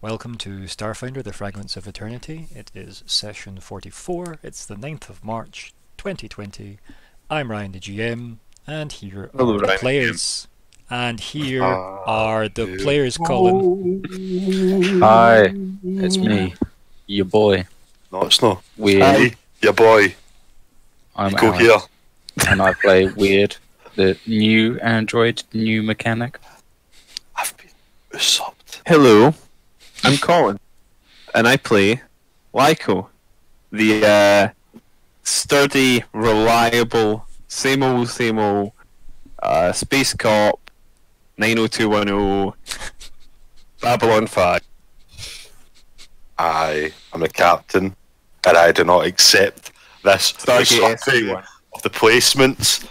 Welcome to Starfinder, the Fragments of Eternity. It is session 44. It's the 9th of March, 2020. I'm Ryan, the GM, and here Hello, are the Ryan, players. And here Ah, are the dude. players, Colin. Hi, it's me, your boy. No, it's not. Weird. Hi, your boy. I'm Go Alex, here. and I play Wyrd, the new android, new mechanic. I've been usurped. Hello, I'm Colin, and I play Lyko, the uh, sturdy, reliable, same old, same old uh, space cop, 90210, Babylon 5. I am the captain, and I do not accept this Stargate usurping SG-1. of the placements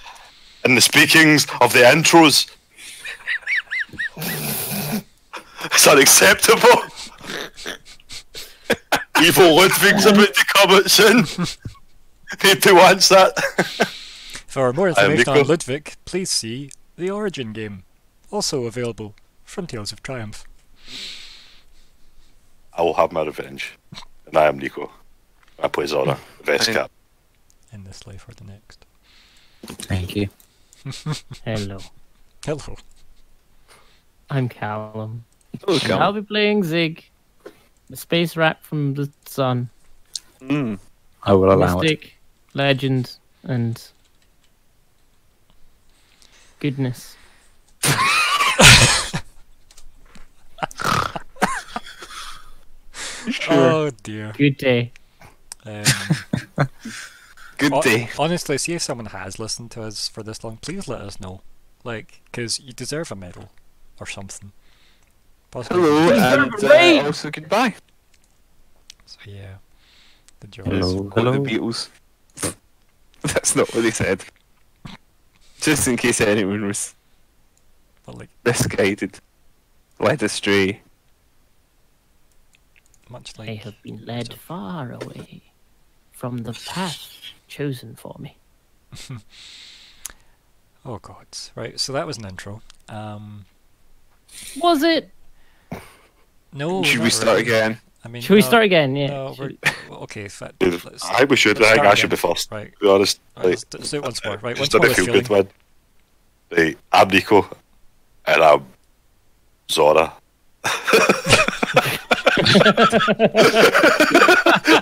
and the speakings of the intros. it's unacceptable. Evil Ludwig's about to come out soon. Need to watch that. For more information on Ludwig, please see the Origin game, also available from Tales of Triumph. I will have my revenge. And I am Nico. I play Zora, Vest Cap. in this life or the next. Thank you. Hello, Hello. I'm Calum. Hello, I'll be playing Zigg, the space rat from the sun, Mm. I will allow it. legend, and goodness. Oh dear. Good day. Um, Good hon- day. honestly, see if someone has listened to us for this long, please let us know. Like, because you deserve a medal or something. Possibly. Hello, and uh, also goodbye. So, yeah. The job. Hello. Quote the Beatles. That's not what they said. Just in case anyone was But, like, misguided, led astray. much I have been led far away from the path chosen for me. Oh, gods. Right, so that was an intro. Um, Was it? No. Should we start really. again? I mean, Should we no- start again? Yeah. No, we're, well, okay, fa- let's, I think we should. let's I think I should be first. Right, To be honest. right Like, let's let's do it once more. Right, once just done more a with feel good one. Right, I'm Nico. And I'm Zora.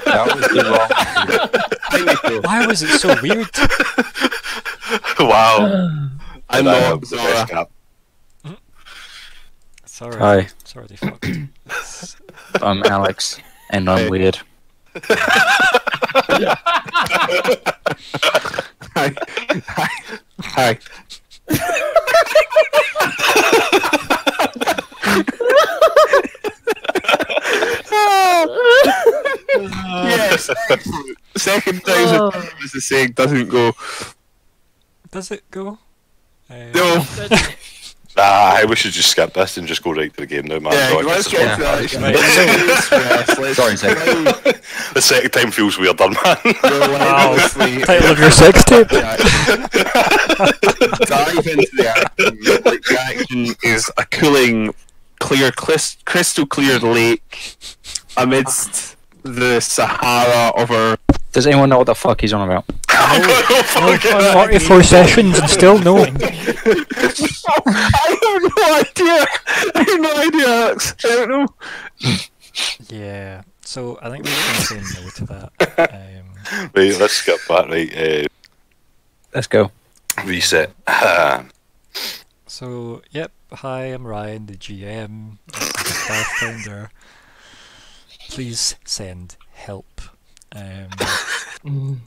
That was the wrong. Why was it so weird? wow. I'm And I am not the Zora. Vest Cap. Sorry. Hi, Sorry, they fucked. I'm Alex, and I'm weird. Hi. Hi. Hi. yes. excellent. Second time Oh. as the saying doesn't go. Does it go? Uh, No. Nah, I wish we should just skip this and just go right to the game now, man. Yeah, So I let's get to that. Sorry, Zach. The second time feels weird, done, man. relentlessly Title of your sex tape? dive into the action. Like, the action is a cooling, clear, crystal clear lake amidst the Sahara of our. Does anyone know what the fuck he's on about? Fucking- 44 sessions and still no. I have no idea. I have no idea, Alex. I don't know. Yeah, so I think we're going to say no to that. Um, right, let's skip back, right. Uh, Let's go. reset. So, yep, hi, I'm Ryan, the GM of Pathfinder. Please send help. Um, Mm.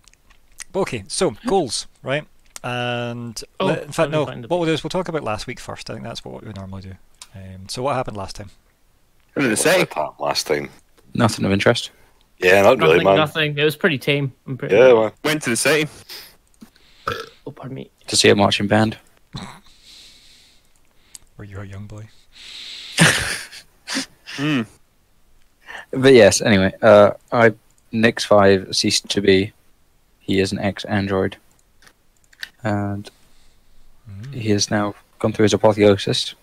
okay, so, goals, right? And, Oh, le- in fact, no, what we'll do is we'll talk about last week first. I think that's what we normally do. Um, so, what happened last time? What did it say? that last time? Nothing of interest. Yeah, not really, Nothing, man. nothing. It was pretty tame. I'm pretty. Yeah, man. Went to the city. Oh, pardon me. To see a marching band. Were you a young boy? Hmm. But yes, anyway, uh, I Nix Five ceased to be. He is an ex-android, and Mm, he has now gone through his apotheosis,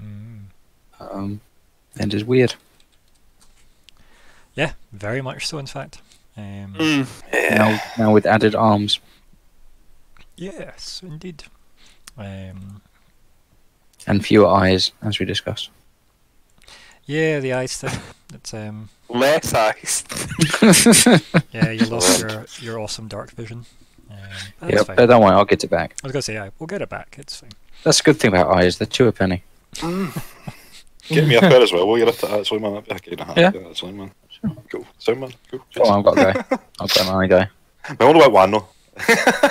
mm. um, and is weird. Yeah, very much so. In fact. Um, Mm. Now, now with added arms. Yes, indeed. Um, and fewer eyes, as we discussed. yeah, the eyes thing. It's um, Less eyes. yeah, you lost your your awesome dark vision. Um, that's yep, but don't worry, I'll get it back. I was gonna say, yeah, we'll get it back. It's fine. That's a good thing about eyes. They're two a penny. Get me a pair as well. We'll get it. That's fine, man. That'd be a kid and a half. Yeah. Yeah, that's fine, man. Cool. So, man. Cool. Oh, I've got a guy. I've got an eye guy. I wonder about one though.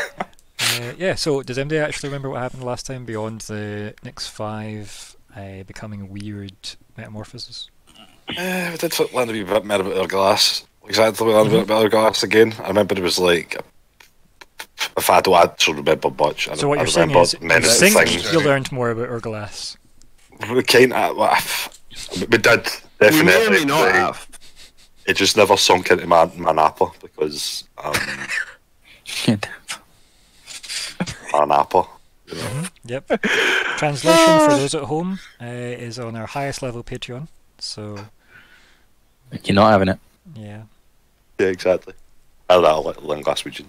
Uh, yeah. So, does anybody actually remember what happened last time beyond the Nyx five uh, becoming weird metamorphoses? Uh, we did sort of learn a wee bit more about our glass. Exactly, we learned a bit about our glass again. I remember it was like, if I don't actually remember much, I, So what I you're saying remember is, you many think things. you learned more about Urglass. We kind of, well, we did We definitely. may or may not but have. It just never sunk into my my napper because um, my napper. You know. Yep. Translation for those at home uh, is on our highest level Patreon. So You're not having it. yeah. Yeah, exactly. Either that or like Glaswegian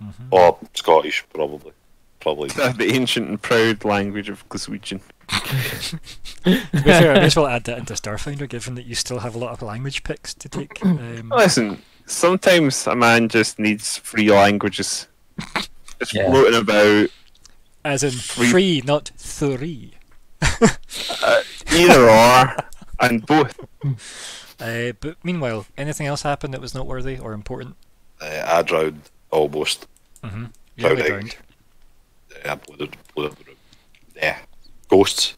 hmm or Scottish, probably. Probably. The ancient and proud language of Glaswegian. To be fair, I may as well add that into Starfinder, given that you still have a lot of language picks to take. Um, Listen, sometimes a man just needs free languages. Just Yeah. floating about. as in Free- free, not three. Either or, and both. Uh, but meanwhile, anything else happened that was noteworthy or important? Uh, I drowned almost. Mm-hmm. You nearly drowned. Yeah, I blew it, blew it, blew. Yeah. Ghosts.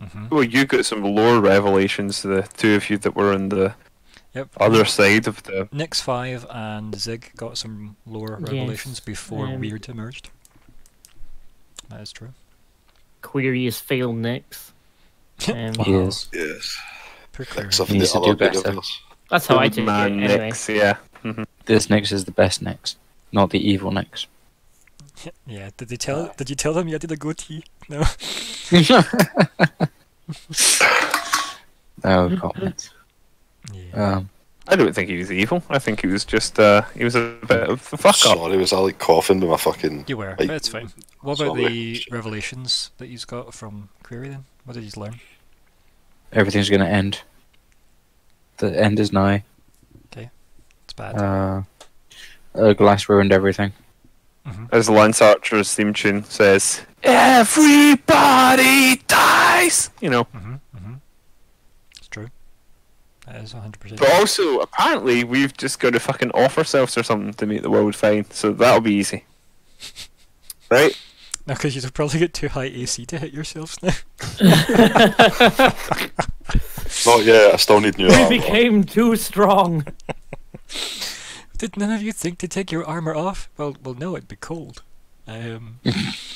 hmm Well, you got some lore revelations, the two of you that were on the Yep. other side of the. Nyx 5 and Zigg got some lore Yes, revelations before um, Wyrd emerged. That is true. Query fail Nyx. Um, Yes. Yes. Poor Query. Except for He the needs to other do better. universe. That's how I Old take man it. Anyway. Nyx, yeah. Mhm. This Nyx is the best Nyx, not the evil Nyx. Yeah, did they tell did you tell them you had a goatee? No. no comment. Yeah. Um, I don't think he was evil. I think he was just uh, he was a bit of a fuck up. Sorry, was I like coughing with my fucking. you were, like, but it's fine. What about sorry. the revelations that you've got from Query then? What did you learn? Everything's gonna end. The end is nigh. Okay, it's bad. Uh, uh, glass ruined everything. hmm As Lance Archer's theme tune says, "Everybody dies." You know. hmm hmm It's true. That is 100%. But also, apparently, we've just got to fucking off ourselves or something to make the world fine. So that'll be easy, right? No, because you'll probably get too high AC to hit yourselves now. Not yet. I still need new We armor. became too strong. Did none of you think to take your armor off? Well, well, no, it'd be cold. Um,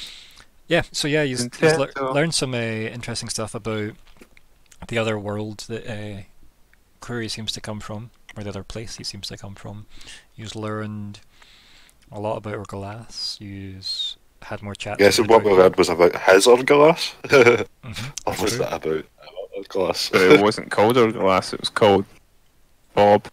yeah, so yeah, you Nintendo. le- learned some uh, interesting stuff about the other world that uh, Query seems to come from, or the other place he seems to come from. You've learned a lot about Urgalas. You've had more chat. Guess what we read was about his glass. or hmm was that about our glass? But it wasn't called Hourglass, it was called Bob.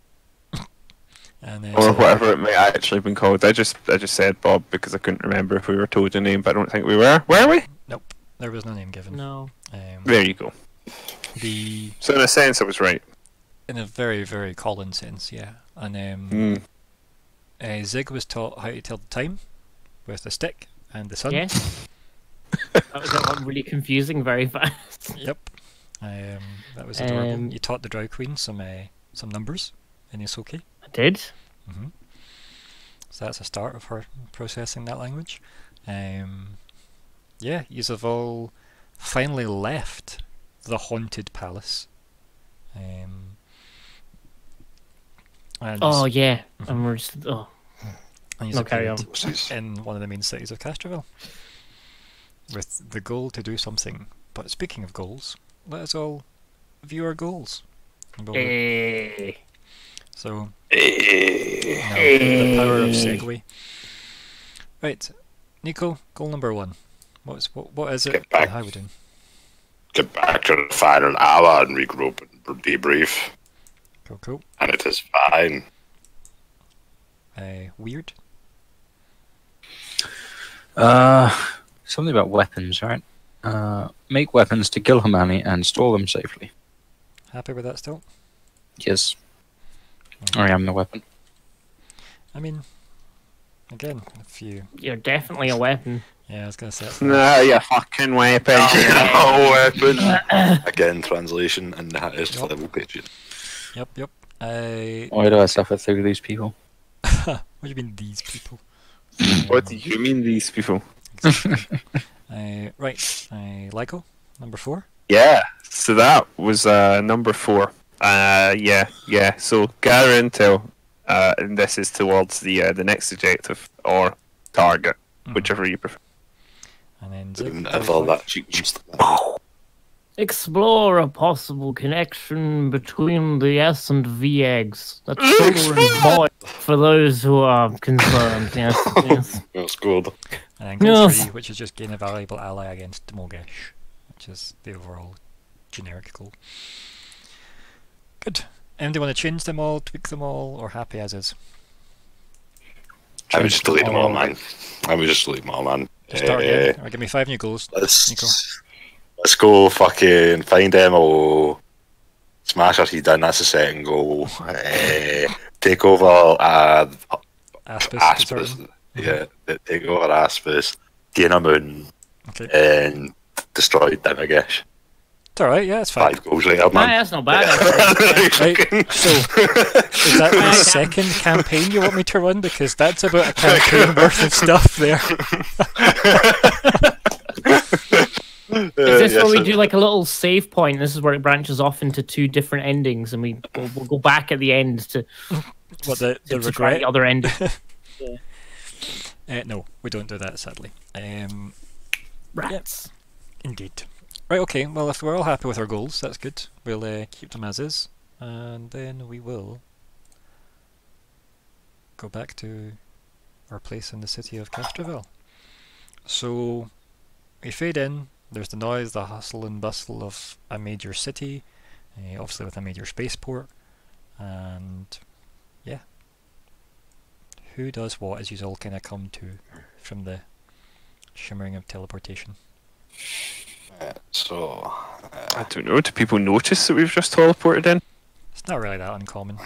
And Or whatever it might actually have been called. I just I just said Bob because I couldn't remember if we were told a name, but I don't think we were. Were we? Nope. There was no name given. No. Um, There you go. the So in a sense I was right. in a very very Colin sense, yeah. And um, Mm. uh, Zigg was taught how to tell the time with the stick and the sun. Yes. that was got really confusing very fast. Yep. Um, that was adorable. Um, you taught the Drow Queen some uh, some numbers in Isoki. I did. hmm So that's a start of her processing that language. Um, yeah, you have all finally left the haunted palace. Um, and Oh yeah. Mhm. And we're just oh and you've no, carry appeared What's in one of the main cities of Castrovel with the goal to do something. But speaking of goals, let us all view our goals. And we'll- eh. So, you Eh. know, the power of segue. Right, Nico, goal number one. What's what? What is it? Get back. and How we doing? Get back to the final hour and regroup and debrief. Cool, cool. And it is fine. Uh, Wyrd. Uh, something about weapons, right? Uh, make weapons to kill Hermione and store them safely. Happy with that still? Yes. I am the weapon. I mean, again, if you. You're definitely a weapon. Yeah, I was gonna say. it's- Nah, you fucking weapon. oh, weapon. Again, translation, and that is Yup. level pages. Yep, yep. Uh, Why do I suffer through these people? what do you mean these people? What do you mean, these people? Uh, right, uh, Lyko, number four. Yeah, so that was uh, number four. Uh, yeah, yeah. So gather intel, uh, and this is towards the uh, the next objective or target, Mhm. whichever you prefer. And then Zigg, Didn't number have all that cheap stuff. Explore a possible connection between the S and V eggs. That's solar and void for those who are concerned. Yes, yes. That's good. And then goal Yes. three, which is just gain a valuable ally against Mogesh, which is the overall generic goal. Good. And do you want to change them all, tweak them all, or happy as is? I would just delete them all, all. man. I would just delete them all, man. Just start Eh, again. Or give me five new goals. Let's Nico. Let's go fucking find Demo. Smash our heat down. That's the second goal. Eh, take over uh, Aspis. Aspis. concerning. Yeah, take over Aspis. Gain a moon Okay. and destroy Demigesh. It's alright, yeah, it's fine. Five goals later, Nah, man. that's not bad. Right, so is that the second campaign you want me to run? Because that's about a campaign worth of stuff there. Is this where we do like a little save point? This is where it branches off into two different endings, and we we'll, we'll go back at the end to, What the, the to regret? the other end. Uh, no, we don't do that sadly. Um, Rats. Indeed. Right, okay, well, if we're all happy with our goals, that's good. We'll uh, keep them as is, and then we will go back to our place in the city of Castrovel. So, we fade in, there's the noise, the hustle and bustle of a major city, uh, obviously with a major spaceport, and yeah. Who does what as you all kind of come to from the shimmering of teleportation? So, I don't know. Do people notice that we've just teleported in? It's not really that uncommon.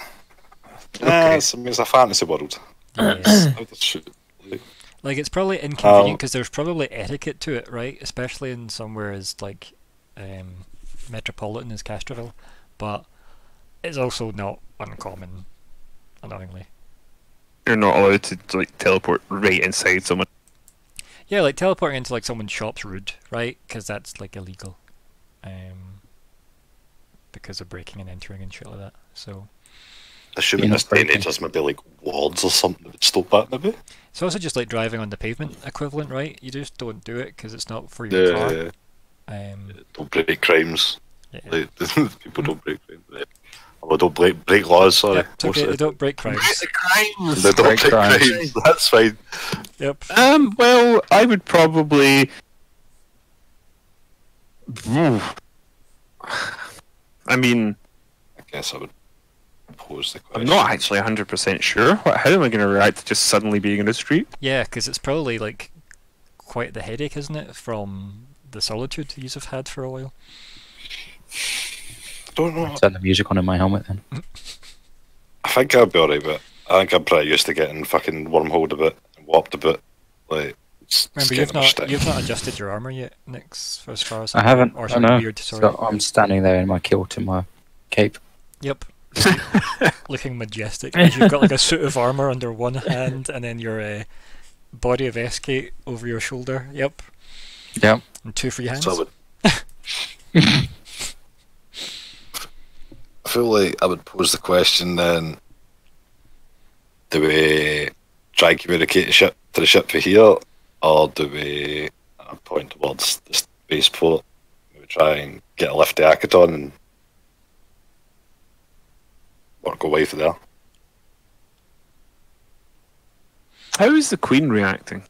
uh, it's, I mean, it's a fantasy world. Yes. How does shoot- like it's probably inconvenient Um, because there's probably etiquette to it, right? Especially in somewhere as like um, metropolitan as Castrovel, but it's also not uncommon. Annoyingly, You're not allowed to like teleport right inside someone. yeah, like teleporting into like someone's shop's rude, right? Because that's like illegal, um, because of breaking and entering and shit like that. So Assuming You're not this day and breaking. age there's maybe like wards or something that would stop that, maybe? it's also just like driving on the pavement equivalent, right? You just don't do it because it's not for your car. Yeah, Um, don't break crimes. yeah. Like, people don't break crimes. Yeah. Or don't break, break laws, sorry. Yeah, it's okay. They don't break crimes. crimes. They don't Break break crimes. crimes. That's fine. Yep. Um. Well, I would probably. I mean, I guess I would pose the I'm not actually 100% sure. What, how am I going to react to just suddenly being in the street? Yeah, because it's probably like quite the headache, isn't it, from the solitude you have had for a while. don't know. Turn the music on in my helmet then. I think I'll be alright, but I think I'm pretty used to getting fucking wormholed a bit and warped a bit. Like, it's, it's Remember, getting you've not stiff. you've not adjusted your armor yet, Nix, as far as I haven't. Or I know. Wyrd. Sorry. So I'm standing there in my kilt and my cape. Yep. Looking majestic. 'cause You've got like a suit of armor under one hand, and then your uh, body of Escate over your shoulder. Yep. Yep. And two free hands. So I would. I feel like I would pose the question then: Do we try and communicate the ship to the ship for here, or do we point towards the spaceport? We try and get a lift to Akiton and work away from there. How is the Queen reacting?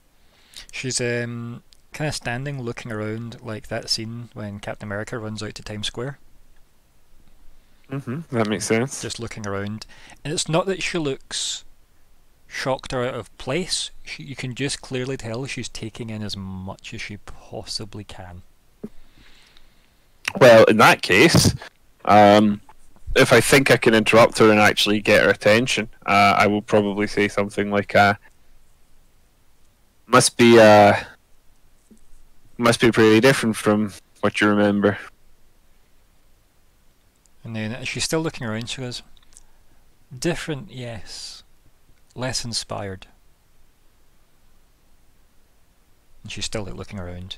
She's um kind of standing, looking around like that scene when Captain America runs out to Times Square. Mm-hmm. That makes sense. just looking around. And it's not that she looks shocked or out of place. She, you can just clearly tell she's taking in as much as she possibly can. Well, in that case, um, if I think I can interrupt her and actually get her attention, uh, I will probably say something like, uh, "Must be, uh, must be pretty different from what you remember." And then she's still looking around, she goes, Different, yes. Less inspired. And she's still looking around.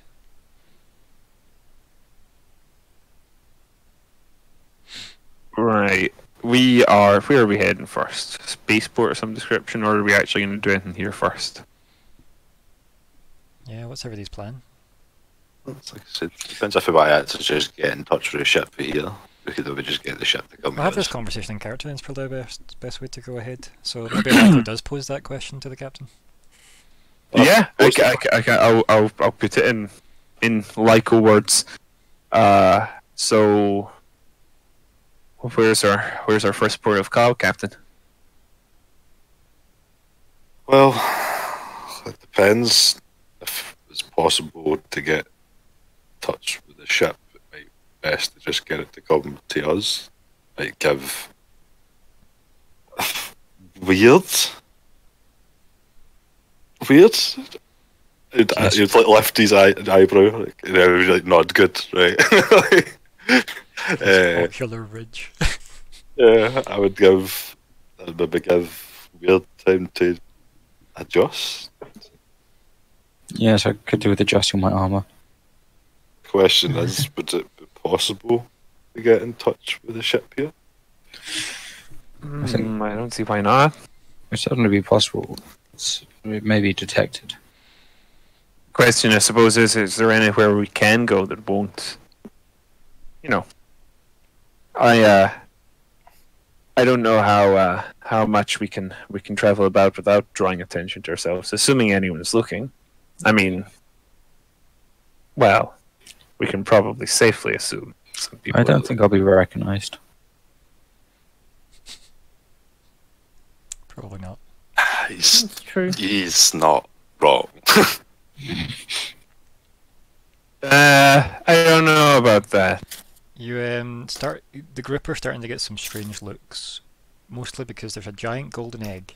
Right. We are. Where are we heading first? Spaceport of some description, or are we actually going to do anything here first? Yeah, what's everybody's plan? It's like I said, depends if we had to just get in touch with the ship here. We could maybe just get the ship to come We'll have this conversation in character, then it's probably the best, best way to go ahead. So maybe Michael does pose that question to the captain. Well, yeah, I, I, I, I'll, I'll, I'll put it in in Lyko words. Uh, so, where's our where's our first port of call, Captain? Well, it depends if it's possible to get in touch with the ship. It might be best to just get it to come to us. Might give Wyrd, Wyrd. You'd, like lift his eye, eyebrow, know, he'd be like nod good, right? uh, Ocular ridge. yeah, I would give, I'd maybe give Wyrd time to adjust. Yes, I could do with adjusting my armor. Question is, would it be possible to get in touch with the ship here? I think- Hmm, I don't see why not. It would certainly be possible. It's, it may be detected. Question, I suppose, is: Is there anywhere we can go that won't? You know, I uh, I don't know how uh, how much we can we can travel about without drawing attention to ourselves, assuming anyone's looking. I mean, well, we can probably safely assume some people. I don't think I'll be recognized. Probably not. He's It's true. he's not wrong. Uh, I don't know about that. You um start the group are starting to get some strange looks, mostly because there's a giant golden egg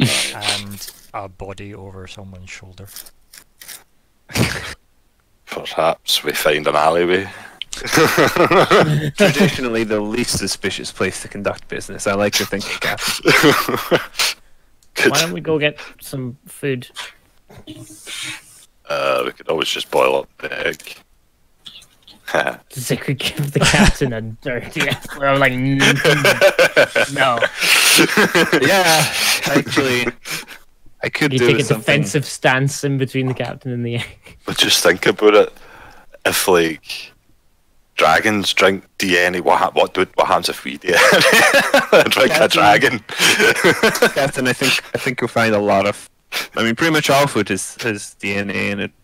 and a body over someone's shoulder. Perhaps we find an alleyway. Traditionally, the least suspicious place to conduct business. I like your thinking, Captain. Good. Why don't we go get some food? Uh, we could always just boil up the egg. Does it could give the captain a dirty ass? I'm like, "Mm, no. yeah, actually, I could You do take a something. defensive stance in between the captain and the egg. but just think about it. If like dragons drink DNA, what hap- what do what happens if we do it? drink a dragon? Captain, I think I think you'll find a lot of. I mean, pretty much all food is has DNA in it, but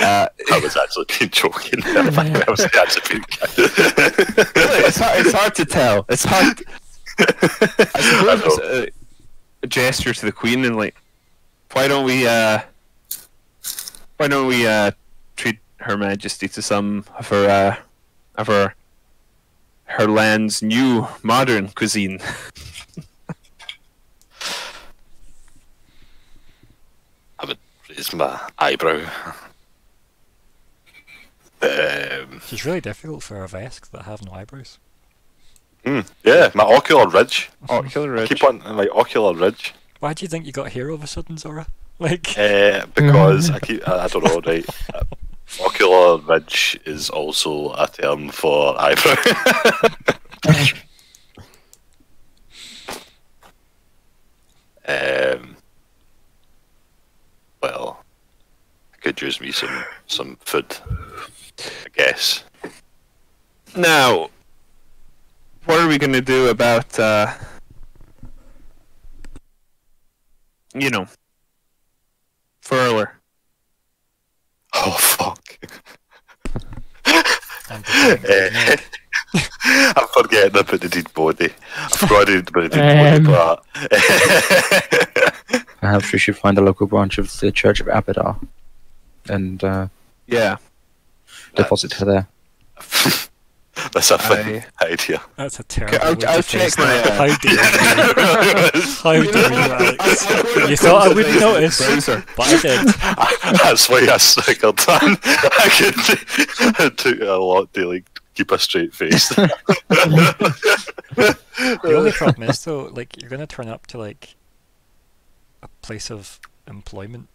uh, I was actually being joking. I was actually being. it's hard. It's hard to tell. It's hard. I I suppose know. it's a, a gesture to the queen and like, why don't we uh, why don't we uh, treat Her Majesty to some of her uh, of her her land's new modern cuisine? I would raise my eyebrow. Um, It's really difficult for a Vesk that have no eyebrows. hmm, yeah, my ocular ridge. Ocular ridge. Keep on my ocular ridge. Why do you think you got here all of a sudden, Zora? Like, Uh, because I keep, I, I don't know, right? Uh, ocular ridge is also a term for eyebrow. um, well, I could use me some some food, I guess. Now, what are we going to do about, uh, you know, Furler? Oh fuck! and the Eh, forgetting about the dead body. I forgot about the dead Um, body, but Perhaps we should find a local branch of the Church of Abadar and uh, Yeah. Deposit her there. that's a funny idea. That's a terrible. I'll- to I'll face check my, uh, How dare you? How dare you, Alex? You thought I wouldn't notice, Browser. but I did. That's why I snickered. I could it took a lot to like keep a straight face. The only problem is though, like you're gonna turn up to like a place of employment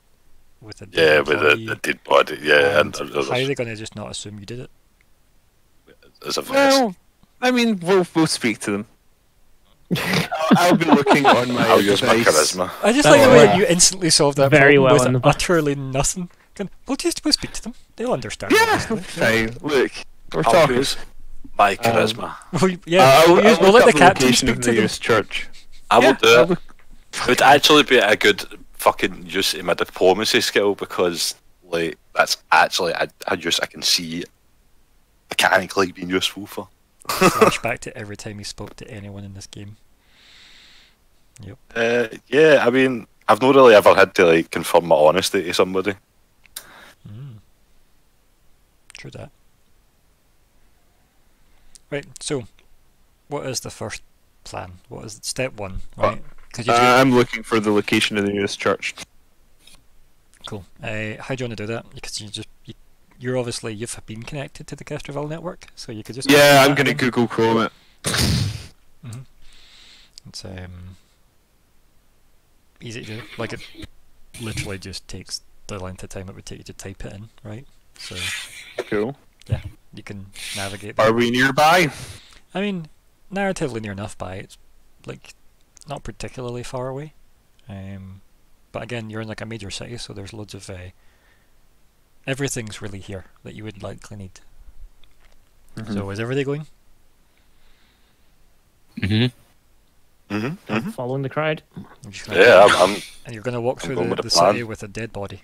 with a dead yeah, with the, employee, the dead body. Yeah, and, and there's, how are they gonna just not assume you did it? there's a mess. Well, I mean, we'll we'll speak to them. I'll, I'll be looking on my I'll use my charisma. I just That like the way you instantly solved that very problem well with in the book. utterly nothing. Going, We'll just we'll speak to them. They'll understand. Yeah, obviously." fine. Look, we're I'll talking. use my charisma. Well, yeah, Uh, I'll, we'll, use, I'll we'll let the up captain speak to the them. church. I will Yeah, do I'll it. look- It would actually be a good fucking use in my diplomacy skill because, like, that's actually a, a use I can see mechanically being useful for. Flashback to every time he spoke to anyone in this game. Uh, yeah, I mean, I've not really ever had to like confirm my honesty to somebody. Mm. True that. Right, so what is the first plan? What is step one? Uh, Because you Uh, I'm looking for the location of the nearest church. cool. Uh, how do you want to do that? Because you just you, you're obviously you've been connected to the Castrovel network, so you could just Yeah, I'm gonna Google Chrome it. Mhm. It's um easy to do. Like it literally just takes the length of time it would take you to type it in, right? So Cool. Yeah, you can navigate. Are we nearby? I mean, narratively near enough by. It's like not particularly far away. Um, but again, you're in like a major city, so there's loads of uh, everything's really here that you would likely need. Mm-hmm. So is everybody going? hmm Mm-hmm. mm-hmm. Following the crowd. Gonna- Yeah, I'm, I'm And you're gonna walk through the, the the city with a dead body.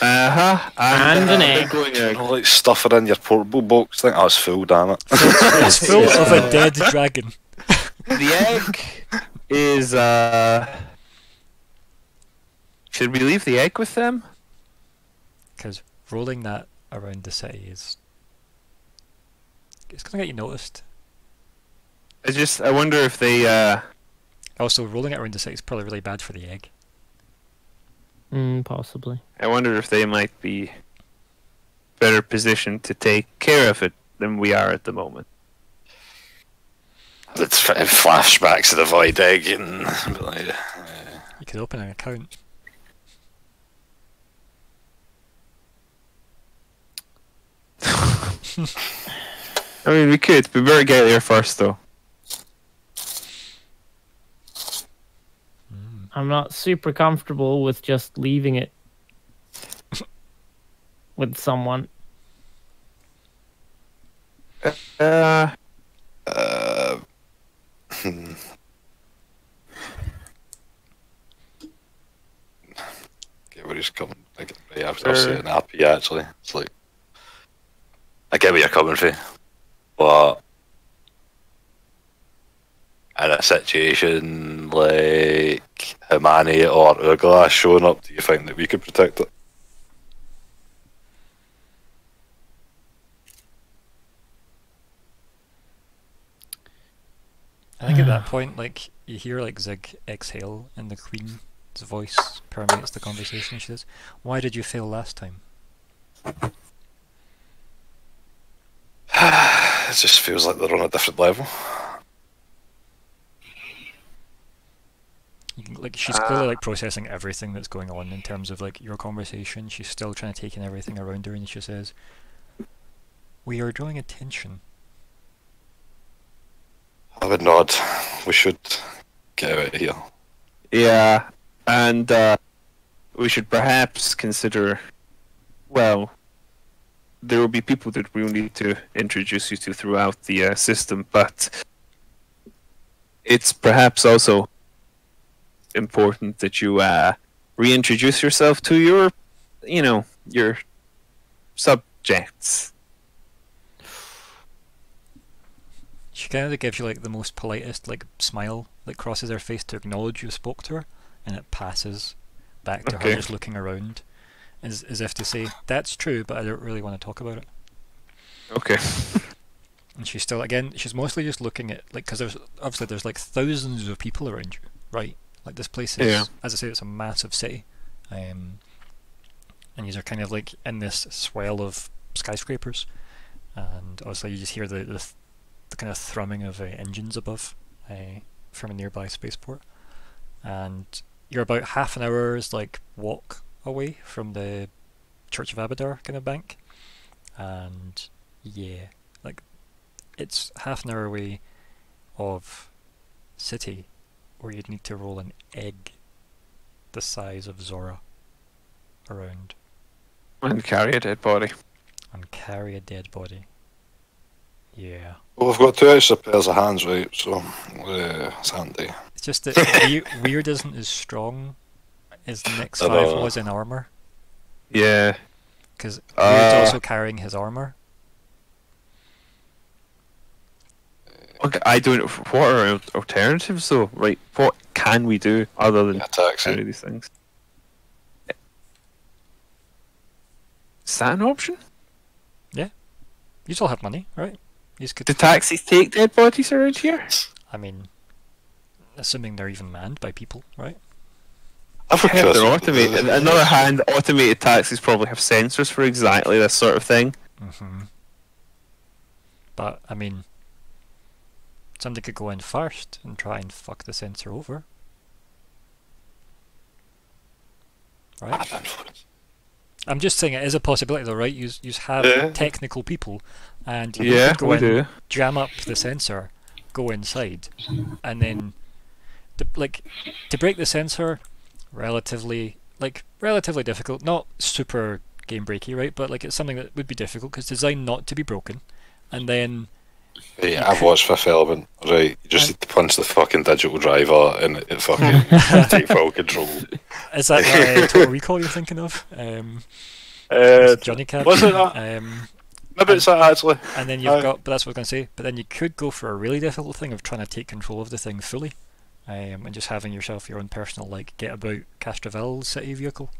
Uh huh. And an uh, egg. Going, you uh, like stuff it in your portable box. I think I was full, damn it. it's full of a dead dragon. the egg is. uh... Should we leave the egg with them? Because rolling that around the city is. It's gonna get you noticed. I just. I wonder if they. uh... Also, rolling it around the city is probably really bad for the egg. Mm, possibly. I wonder if they might be better positioned to take care of it than we are at the moment. It's f- flashbacks to the void egg and like, You could open an account. I mean, we could. but We better get there first, though. Mm. I'm not super comfortable with just leaving it with someone. Uh, uh, hmm. get where he's coming. I get, right, I've, I've seen an happy actually. It's like I get where you're coming from, but in a situation like Himani or Urglass showing up, do you think that we could protect it? I think at that ah. point, like you hear like Zigg exhale, and the Queen's voice permeates the conversation. She says, "Why did you fail last time?" it just feels like they're on a different level. Like she's clearly ah. like processing everything that's going on in terms of like your conversation. She's still trying to take in everything around her, and she says, "We are drawing attention." I would nod. We should get out of here. yeah, and uh, we should perhaps consider. Well, there will be people that we'll need to introduce you to throughout the uh, system, but it's perhaps also important that you uh, reintroduce yourself to your, you know, your subjects. She kind of gives you like the most politest like smile that crosses her face to acknowledge you spoke to her, and it passes back to Okay. her just looking around, as as if to say that's true, but I don't really want to talk about it. Okay. And she's still again. She's mostly just looking at like because there's obviously there's like thousands of people around you, right? Like this place is, Yeah. as I say, it's a massive city, um, and these are kind of like in this swell of skyscrapers, and obviously you just hear the the, th- the kind of thrumming of uh, engines above uh, from a nearby spaceport, and you're about half an hour's like walk away from the Church of Abadar kind of bank, and yeah, like it's half an hour away of city where you'd need to roll an egg the size of Zora around And carry a dead body. and carry a dead body. Yeah. Well, we've got two extra pairs of hands, right? So, uh, it's handy. It's just that Wyrd, Wyrd isn't as strong as Nick's I 5 know. was in armour, Yeah. because Wyrd's Uh. also carrying his armour. Okay, I don't. What are our alternatives though? Right. What can we do other than A taxi. carry these things? Is that an option? Yeah. You still have money, right? You could, Do taxis take dead bodies around here? I mean, assuming they're even manned by people, right? I've Yeah, they're automated. On the other hand, automated taxis probably have sensors for exactly this sort of thing. hmm But I mean, somebody could go in first and try and fuck the sensor over, right? I'm just saying it is a possibility, though, right? You you have Yeah. technical people, and you Yeah, could go we in, do. jam up the sensor, go inside, and then, to, like, to break the sensor, relatively like relatively difficult, not super game breaky, right? But like it's something that would be difficult because it's designed not to be broken, and then Hey, I've watched Fifth Element. Right, you just need to punch the fucking digital driver and it, it fucking take full control. is that uh, Total Recall you're thinking of? Um, Uh, Johnny Cab. was it that? Um, maybe it's that actually. And then you've Aye. got, but that's what I was going to say. But then you could go for a really difficult thing of trying to take control of the thing fully, um, and just having yourself your own personal like get about Castrovel city vehicle.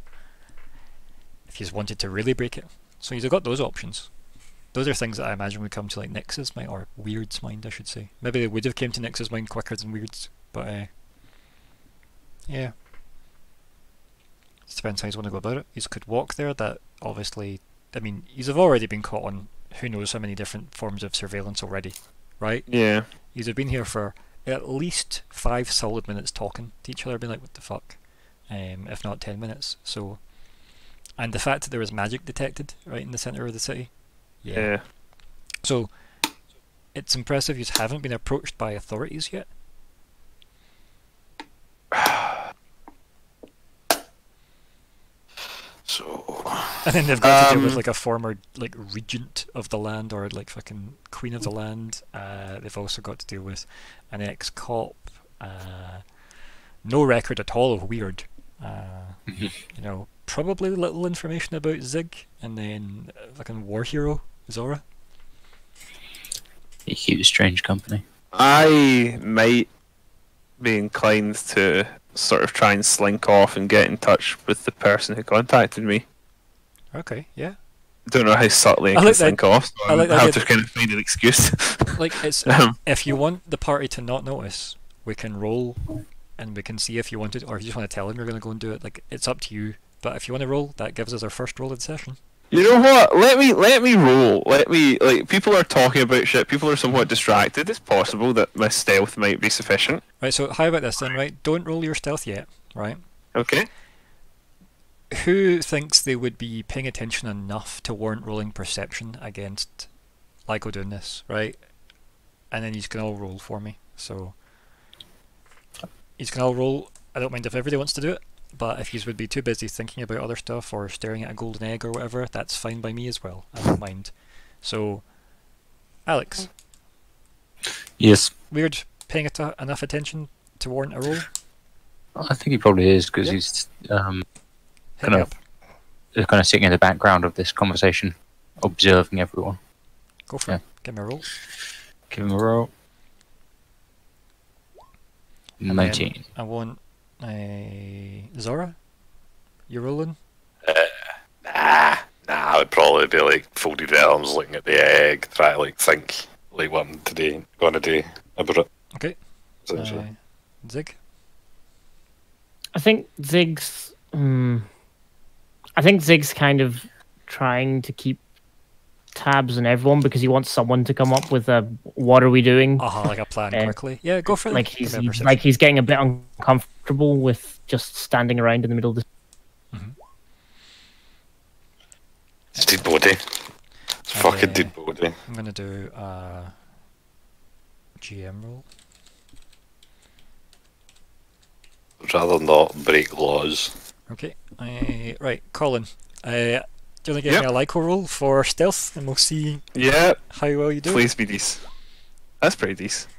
If you just wanted to really break it, so you've got those options. Those are things that I imagine would come to like Nix's mind or Wyrd's mind, I should say. Maybe they would have came to Nix's mind quicker than Wyrd's, but uh, yeah. Just depends how you want to go about it. You could walk there. That obviously I mean, you've already been caught on who knows how many different forms of surveillance already, right? Yeah. You've been here for at least five solid minutes talking to each other, being like, "What the fuck," um, if not ten minutes. So, and the fact that there was magic detected right in the center of the city, Yeah. So, it's impressive you haven't been approached by authorities yet. So, And then they've got to deal with Um, like a former like regent of the land or like fucking queen of the land. Uh, they've also got to deal with an ex-cop. Uh, no record at all of Wyrd. Uh, Mhm. you know, probably little information about Zigg, and then uh, fucking war hero Zora. He keeps strange company. I might be inclined to sort of try and slink off and get in touch with the person who contacted me. Okay, yeah. Don't know how subtly I, can like slink off. So I like that have to kind of find an excuse. Like it's um, if you want the party to not notice, we can roll, and we can see if you want it, or if you just want to tell them you're going to go and do it. Like it's up to you. But if you want to roll, that gives us our first roll in session. you know what? Let me let me roll. Let me like people are talking about shit. People are somewhat distracted. It's possible that my stealth might be sufficient. Right. So how about this then? Right. Don't roll your stealth yet. Right. Okay. Who thinks they would be paying attention enough to warrant rolling perception against Lyko doing this? Right. And then you can all roll for me. So you can all roll. I don't mind if everybody wants to do it. But if you would be too busy thinking about other stuff or staring at a golden egg or whatever, that's fine by me as well. I don't mind. So, Alex, Yes, Wyrd paying it enough attention to warrant a roll? I think he probably is because Yeah. he's um, Kind me of. up. kind of sitting in the background of this conversation, observing everyone. Go for yeah. it. Give me a roll. Give him a roll. then- 19. I want a Zora. You rolling? Nah, nah, I would probably be like folded arms looking at the egg, try to like think like what I'm today gonna do about it. Okay. essentially. Uh, Zigg. I think Zigg's. Um, I think Zigg's kind of trying to keep tabs on everyone because he wants someone to come up with a "What are we doing?" Aha, like a plan Uh, quickly. Yeah, go for it. like he's, me he's like he's getting a bit uncomfortable with just standing around in the middle of the. It's dead body. It's Uh, fucking dead body. I'm gonna do a GM roll. I'd rather not break laws. Okay. Uh, right, Colin. Uh, do you want to give Yep. me a Lyko roll for stealth, and we'll see Yeah, how well you do. please be these. That's pretty decent.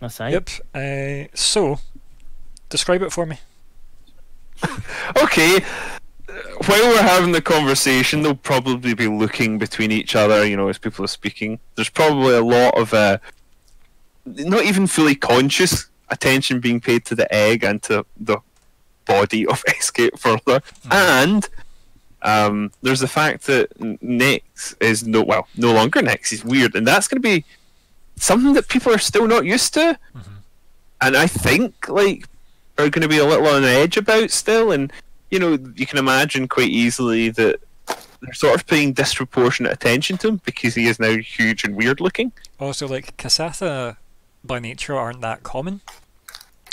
That's right. Yep. Uh, so, describe it for me. Okay. uh, While we're having the conversation, they'll probably be looking between each other, you know, as people are speaking. There's probably a lot of, uh, not even fully conscious attention being paid to the egg and to the body of Escape Further. And um, there's the fact that N- Nix is no, well, no longer Nix. He's Wyrd. And that's going to be something that people are still not used to. And I think, like, are going to be a little on edge about still. And you know, you can imagine quite easily that they're sort of paying disproportionate attention to him because he is now huge and weird looking. Also, like Kasatha, by nature, aren't that common.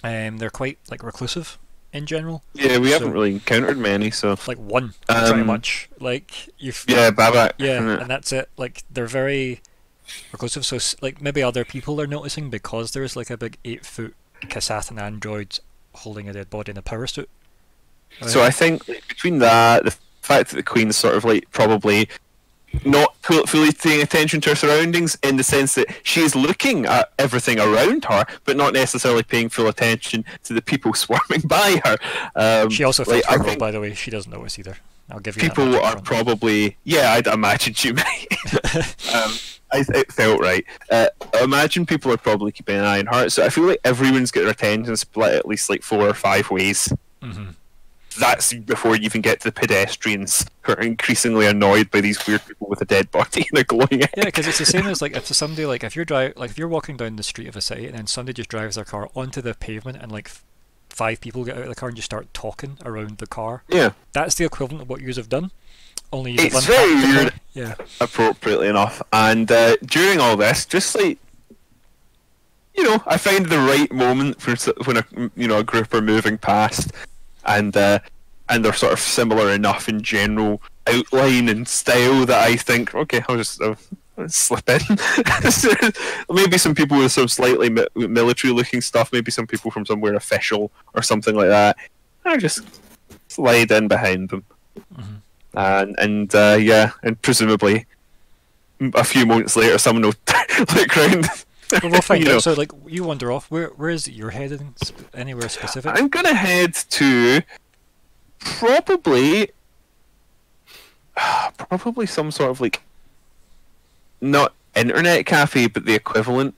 Um, they're quite like reclusive in general. Yeah, we So- haven't really encountered many, so Like one, pretty Um, much. Like you've yeah, Babak. yeah, and that's it. Like they're very reclusive. So like maybe other people are noticing because there's like a big eight foot Kasathan android holding a dead body in a power suit. So I think between that, the fact that the Queen's sort of like probably not fully paying attention to her surroundings in the sense that she is looking at everything around her, but not necessarily paying full attention to the people swarming by her. Um, she also like, felt I horrible, by the way. She doesn't notice either. I'll give you people are probably yeah i'd imagine you might um, I, it felt right uh, I imagine people are probably keeping an eye on her so i feel like everyone's got their attention split at least like four or five ways Mhm. That's before you even get to the pedestrians who are increasingly annoyed by these weird people with a dead body and a glowing eye. Yeah, because it's the same as like if somebody like if you're drive like if you're walking down the street of a city and then somebody just drives their car onto the pavement and like f- five people get out of the car and just start talking around the car. yeah That's the equivalent of what you have done. Only you It's very weird. Yeah. appropriately enough. And uh, during all this, just like you know, I find the right moment for when a you know a group are moving past, and uh, and they're sort of similar enough in general outline and style that I think, okay, I'll just. I'll, I'll slip in. maybe some people with some slightly mi- military-looking stuff. Maybe some people from somewhere official or something like that. I just slide in behind them Mhm. and and uh, yeah, and presumably a few moments later, someone will look round. Well, we'll find out. So like you wander off. Where where is it you're heading? Anywhere specific? I'm gonna head to probably probably some sort of like not internet cafe, but the equivalent.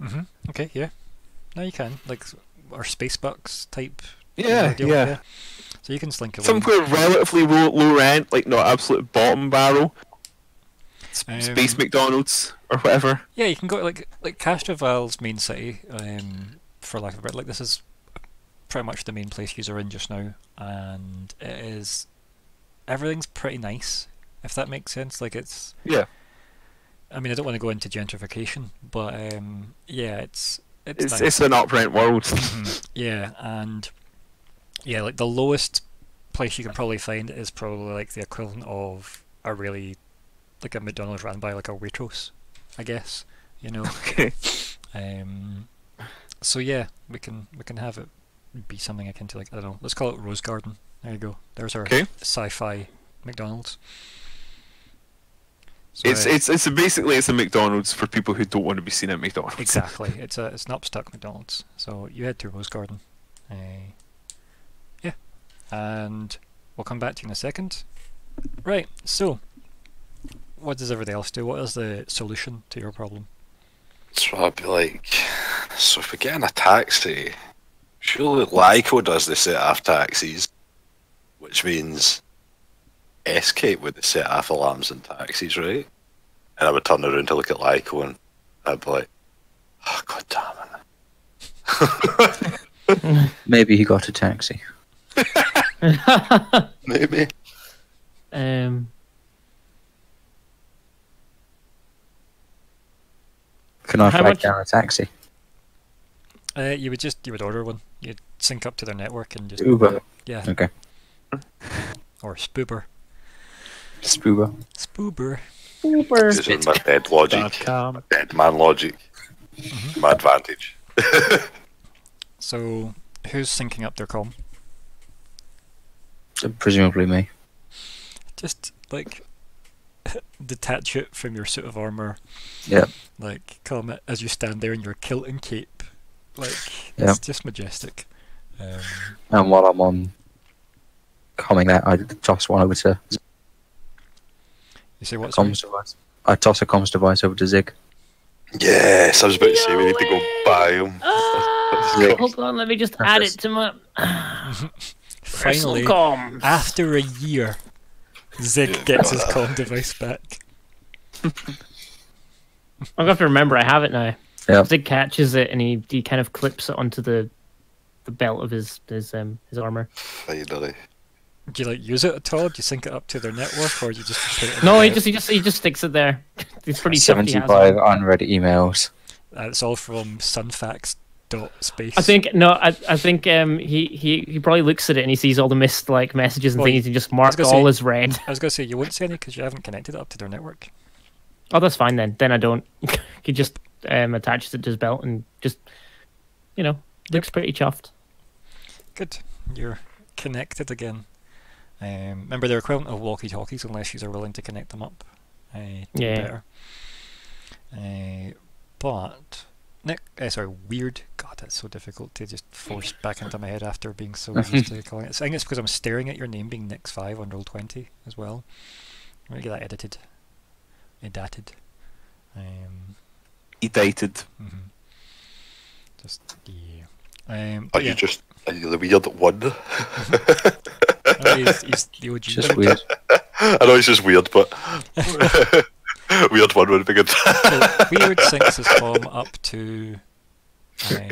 hmm Okay. Yeah. No, you can like or space bucks type. Yeah, deal, yeah. So you can slink away. Somewhere relatively low, low rent, like not absolute bottom barrel. Um, Space McDonald's or whatever. Yeah, you can go like like Castrovel's main city, um, for lack of a better. Like this is pretty much the main place you're in just now, and it is everything's pretty nice, if that makes sense. Like it's, Yeah. I mean, I don't want to go into gentrification, but um, yeah, it's it's, It's nice. it's an uprent world. Mhm. yeah, and yeah, like the lowest place you can probably find is probably like the equivalent of a really like a McDonald's ran by like a Waitrose, I guess. You know. okay. Um, so yeah, we can we can have it be something akin to like I don't know. Let's call it Rose Garden. There you go. There's our Okay. sci-fi McDonald's. So, It's uh, it's it's basically it's a McDonald's for people who don't want to be seen at McDonald's. exactly. It's a it's an upstuck McDonald's. So you head to Rose Garden. Uh, yeah, and we'll come back to you in a second. Right. So, what does everybody else do? What is the solution to your problem? So I'd be like, So if we get in a taxi, surely Lyko does the set off taxis, which means Escape would the set off alarms in taxis, right? And I would turn around to look at Lyko and I'd be like, oh, God damn it. Maybe he got a taxi. Maybe. um, Can I How flag down a taxi? Uh, you would just you would order one. You'd sync up to their network and just Uber. yeah, Okay. or Spoober. Spoober. Spoober. Uber. Using my dead logic, Dot dead man logic, Mhm. my advantage. So who's syncing up their com? Presumably me. Just like detach it from your suit of armor. Yeah. Like come it as you stand there in your kilt and cape. Like Yep. it's just majestic. Um, And while I'm on coming that, I toss one over to you say what? sorry? comms device. I toss a comms device over to Zigg. Yes, I was about to say we need to go buy them. Ah, hold on, let me just add it to my Finally, com. after a year, Zigg gets his com device back. I'm gonna have to remember I have it now. Yep. Zigg catches it and he, he kind of clips it onto the the belt of his his um his armor. Finally. Do you like use it at all? Do you sync it up to their network, or do you just put it in No, he just he just he just sticks it there. He's pretty chuffed he has Seventy-five unread emails. Uh, it's all from sunfax dot space. I think no, I I think um he, he he probably looks at it and he sees all the missed like messages and Well, things and just marks all say- as red. I was gonna say you won't see any because you haven't connected it up to their network. Oh, that's fine then. Then I don't. he just um attaches it to his belt and just you know looks pretty chuffed. Good, you're connected again. Um, remember, they're equivalent of walkie-talkies unless you are willing to connect them up. Uh, Yeah. Better. Uh, but Nick, uh, sorry, Wyrd. God, that's so difficult to just force back into my head after being so used to calling it. I think it's because I'm staring at your name being Nix Five on Roll Twenty as well. I'm gonna get that edited, edited. Um, He dated. mhm. Just yeah. Um, Are but you just are you the weird one? oh, he's, he's the OG. Just weird. I know it's just weird, but weird one would be good. So Wyrd syncs his com up to uh,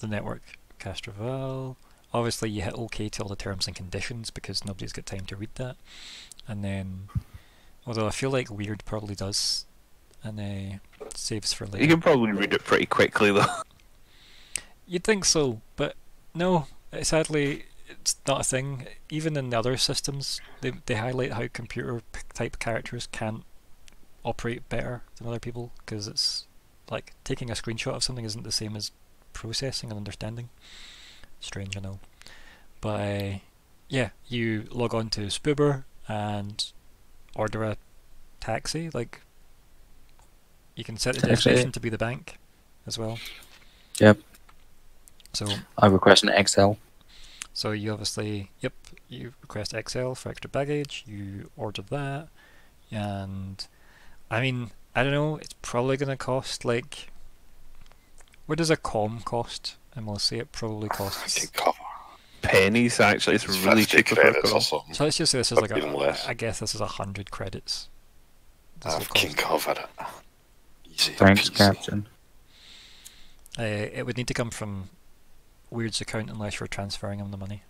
the network Castrovel. Obviously, you hit OK to all the terms and conditions because nobody's got time to read that. And then, although I feel like Wyrd probably does, and uh, saves for later. You can probably read it pretty quickly though. You'd think so, but no. Sadly, it's not a thing. Even in the other systems, they they highlight how computer type characters can operate better than other people because it's like taking a screenshot of something isn't the same as processing and understanding. Strange, I know, but uh, yeah, you log on to Spoober and order a taxi. Like you can set the destination to be the bank as well. Yep. So I request an XL. so you obviously, yep, you request XL for extra baggage, you order that, and I mean, I don't know, it's probably going to cost like, what does a com cost? And we'll say it probably costs. Pennies actually, it's really cheap for a credits call. or something. So let's just say this is like Even a, less. I guess this is a hundred credits. This I will can cost. cover it. Easy. Thanks, peasy. Captain. Uh, it would need to come from Wyrd's account unless you're transferring him the money.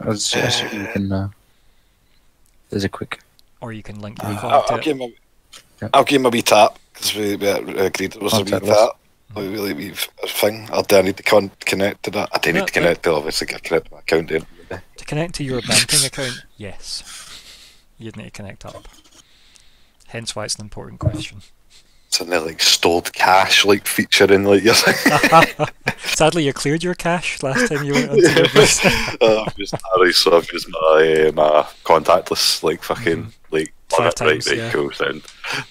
I was just you can. Uh, there's a quick. Or you can link Uh, your I'll, to I'll it. give him a, Yep. I'll give him a wee tap because we, we agreed it was a wee Contactless. tap. A wee, really wee f- thing. Or do I need to con- connect to that? I do No, need to connect to obviously get connect to my account. Then. To connect to your banking account, yes. You'd need to connect up. Hence why it's an important question. It's in there like stored cash like feature in like your. Sadly, you cleared your cache last time you went onto your. Uh, I've used Harry, so I've used my uh, my contactless like fucking like Five on it, right, times, right, yeah. cool sound.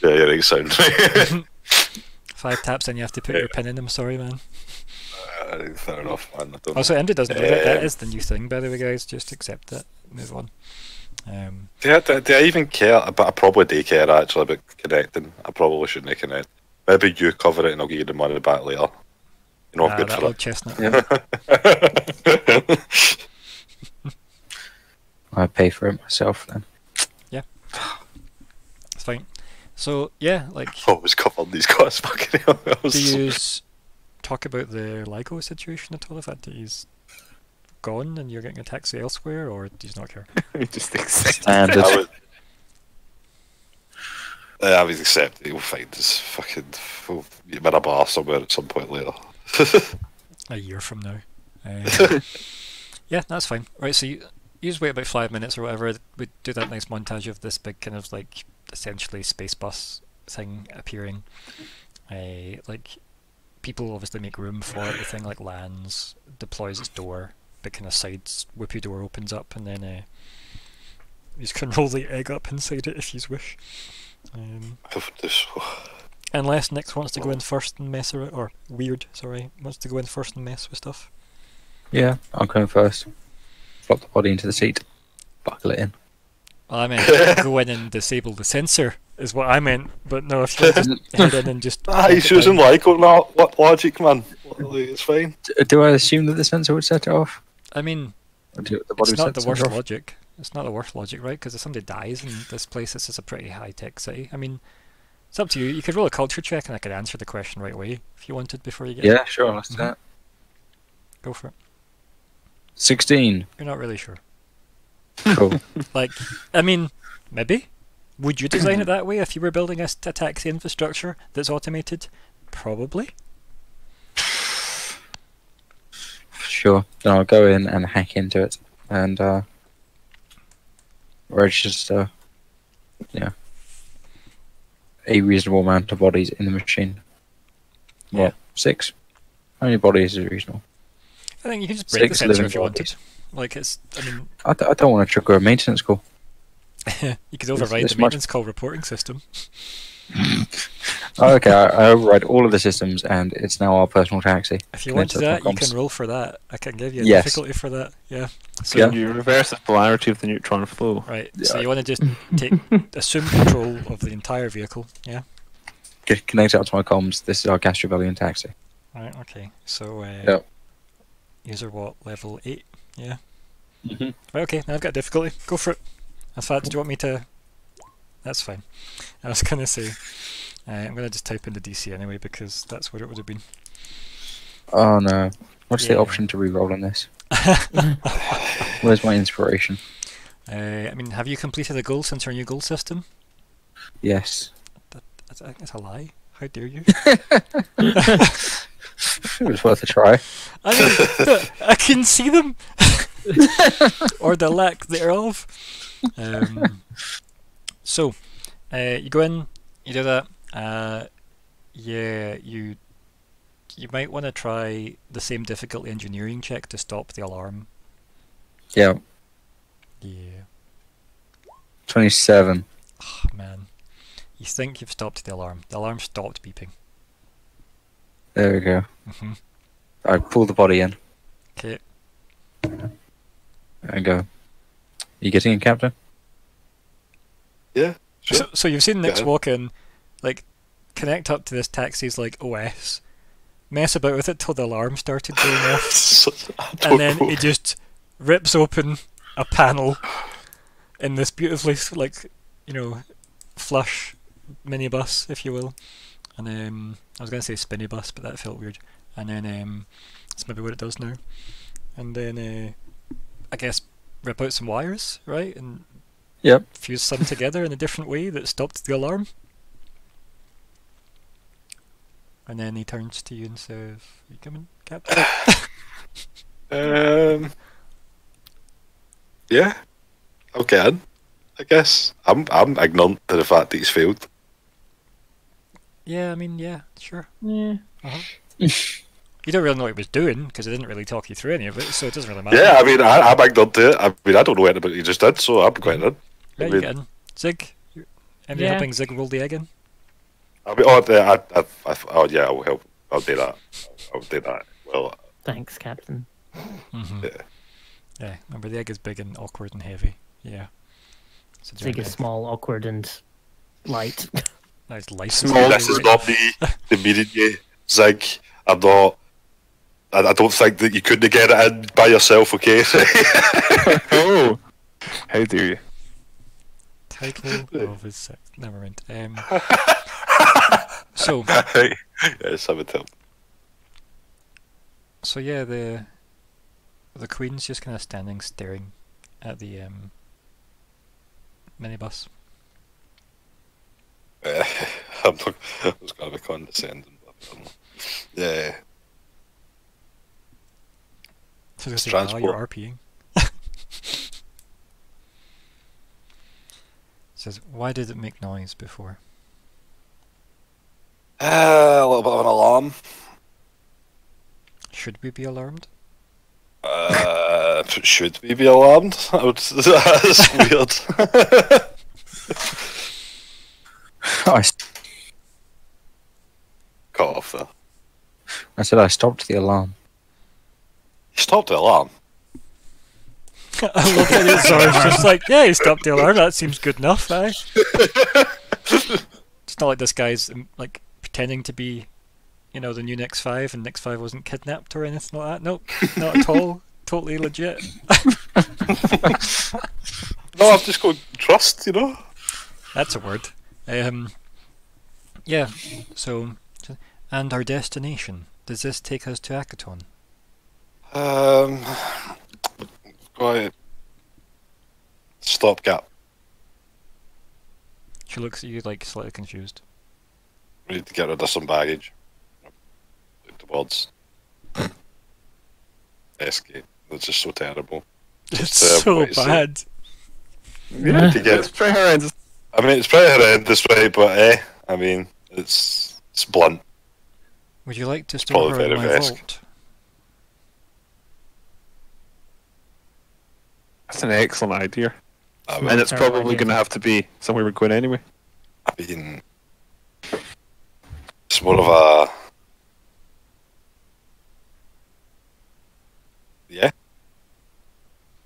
Yeah, yeah, right sound. Five taps, and you have to put your pin in. I'm sorry, man. uh, fair enough, man. I don't Also, Ender doesn't know that. That Um, the new thing, by the way, guys. Just accept it. Move on. Um, do, I, do, do I even care? But I probably do care actually about connecting. I probably shouldn't connect. Maybe you cover it and I'll give you the money back later. You know, I'm Ah, good that for old chestnut. it. I pay for it myself then. It's fine. So yeah, like Always covered these guys. Fucking hell. Do you talk about the Lyko situation at all? The fact that he's gone and you're getting a taxi elsewhere, or do you not care? just accept. Standard. I would. Uh, I would accept it. We'll find this fucking. We'll meet him in a bar somewhere at some point later. A year from now. Um, yeah, that's fine. Right, so you, you just wait about five minutes or whatever. We do that nice montage of this big kind of like essentially space bus thing appearing. Uh, like people obviously make room for it. The thing like lands, deploys its door, big kind of side whoopie door opens up, and then uh, you can roll the egg up inside it if you wish. Um, This- unless Nix wants to go in first and mess around, or Wyrd, sorry, wants to go in first and mess with stuff. Yeah, I'll go in first. Flop the body into the seat. Buckle it in. Well, I meant go in and disable the sensor is what I meant, but no, if you just head in and just Ah, hold he's it using like lo- lo- logic, man. It's fine. D- Do I assume that the sensor would set it off? I mean, do it's not the worst off? logic. It's not the worst logic, right? Because if somebody dies in this place, this is a pretty high tech city. I mean, it's up to you. You could roll a culture check, and I could answer the question right away if you wanted before you get. Yeah, sure. Let's do Mhm. that. Go for it. 16. You're not really sure. Cool. Like, I mean, maybe. Would you design it that way if you were building a taxi infrastructure that's automated? Probably. sure. Then I'll go in and hack into it and uh, register, yeah, a reasonable amount of bodies in the machine. Yeah. Six. How many bodies is reasonable? I think you could just break Six the sensor if you wanted. bodies. Like, it's. I mean, I, d- I don't want to trigger a maintenance call. you could override it's the much- maintenance call reporting system. Oh, okay, I, I override all of the systems and it's now our personal taxi. If you want to that, you can roll for that. I can give you a Yes. difficulty for that. Yeah. So, Yeah. You reverse the polarity of the neutron flow. Right. So you want to just take assume control of the entire vehicle. Yeah. Get connect up to my comms. This is our gas rebellion taxi. Right. Okay. So. Uh, Yep. User what level eight? Yeah. Mhm. Right. Okay. Now I've got difficulty. Go for it. In fact, do you want me to? That's fine. I was gonna say. Uh, I'm gonna just type in the DC anyway because that's where it would have been. Oh no. What's the option to re-roll on this? Where's my inspiration? Uh, I mean, have you completed a goal since our new goal system? Yes. That's that's a lie. How dare you? It was worth a try. I mean, I can see them, or the lack thereof. Um, so, uh, you go in, you do that. Uh, yeah, you you might want to try the same difficulty engineering check to stop the alarm. Yeah. Yeah, 27. oh, man. You think you've stopped the alarm? The alarm stopped beeping. There we go. hmm I pull the body in Okay. and go. Are You getting in, Captain? Yeah. Sure. So, so you've seen Nix Yeah. walk in, like, connect up to this taxi's like OS, mess about with it till the alarm started going off, and then know. he just rips open a panel in this beautifully like you know flush minibus, if you will, and um, I was gonna say spinny bus, but that felt weird, and then um, that's maybe what it does now, and then uh, I guess rip out some wires, right, and Yep. fuse some together in a different way that stopped the alarm. And then he turns to you and says, Are "You coming, Captain?" Um. Yeah. Okay. I guess I'm I'm ignorant to the fact that he's failed. Yeah, I mean, yeah, sure. Yeah. You don't really know what he was doing because he didn't really talk you through any of it, so it doesn't really matter. Yeah, I mean, I, I'm ignorant to it. I mean, I don't know anything about what you just did, so I'm going in. yeah, I you mean- get in. Zigg, you- am you Yeah. helping Zigg roll the egg in? I mean, oh, the, I, I, I, oh, yeah, I'll help. I'll do that. I'll do that. Well, Thanks, Captain. Mm-hmm. Yeah. Yeah, remember the egg is big and awkward and heavy. Yeah. It's a Zigg is egg. small, awkward, and light. Nice license. Small- this is not me demeaning you, Zigg. I'm not. I, I don't think that you couldn't get it in by yourself, okay? oh, how dare you? title of his sex. Never mind. Um, so yes, I would tell. so yeah, the the queen's just kind of standing, staring at the um, minibus. Uh, I'm not, I was going to be condescending, but um, yeah. So It's gonna "Ah, you're transport. RPing. Says, why did it make noise before? Uh, a little bit of an alarm. Should we be alarmed? Uh, should we be alarmed? I would, that's weird. I, s- Cut off there. I said I stopped the alarm. You stopped the alarm. I love that it's Zor's just like, yeah, he stopped the alarm. That seems good enough, eh? it's not like this guy's um, like pretending to be, you know, the new Nix Five, and Nix Five wasn't kidnapped or anything like that. Nope, not at all. Totally legit. No, I've just got trust, you know. That's a word. Um, yeah. So, and our destination. Does this take us to Akiton? Um, got it. Stopgap. She looks at you like slightly confused. We need to get rid of some baggage. Look towards escape. That's just so terrible. It's terrible so way to say it. bad. Yeah, To get- it's pretty horrendous. I mean, it's pretty horrendous, right? But eh, I mean, it's it's blunt. Would you like to store probably her in very my risk. vault? That's an excellent idea, I and it's probably going to have to be somewhere we're going anyway. I mean, it's more of a yeah.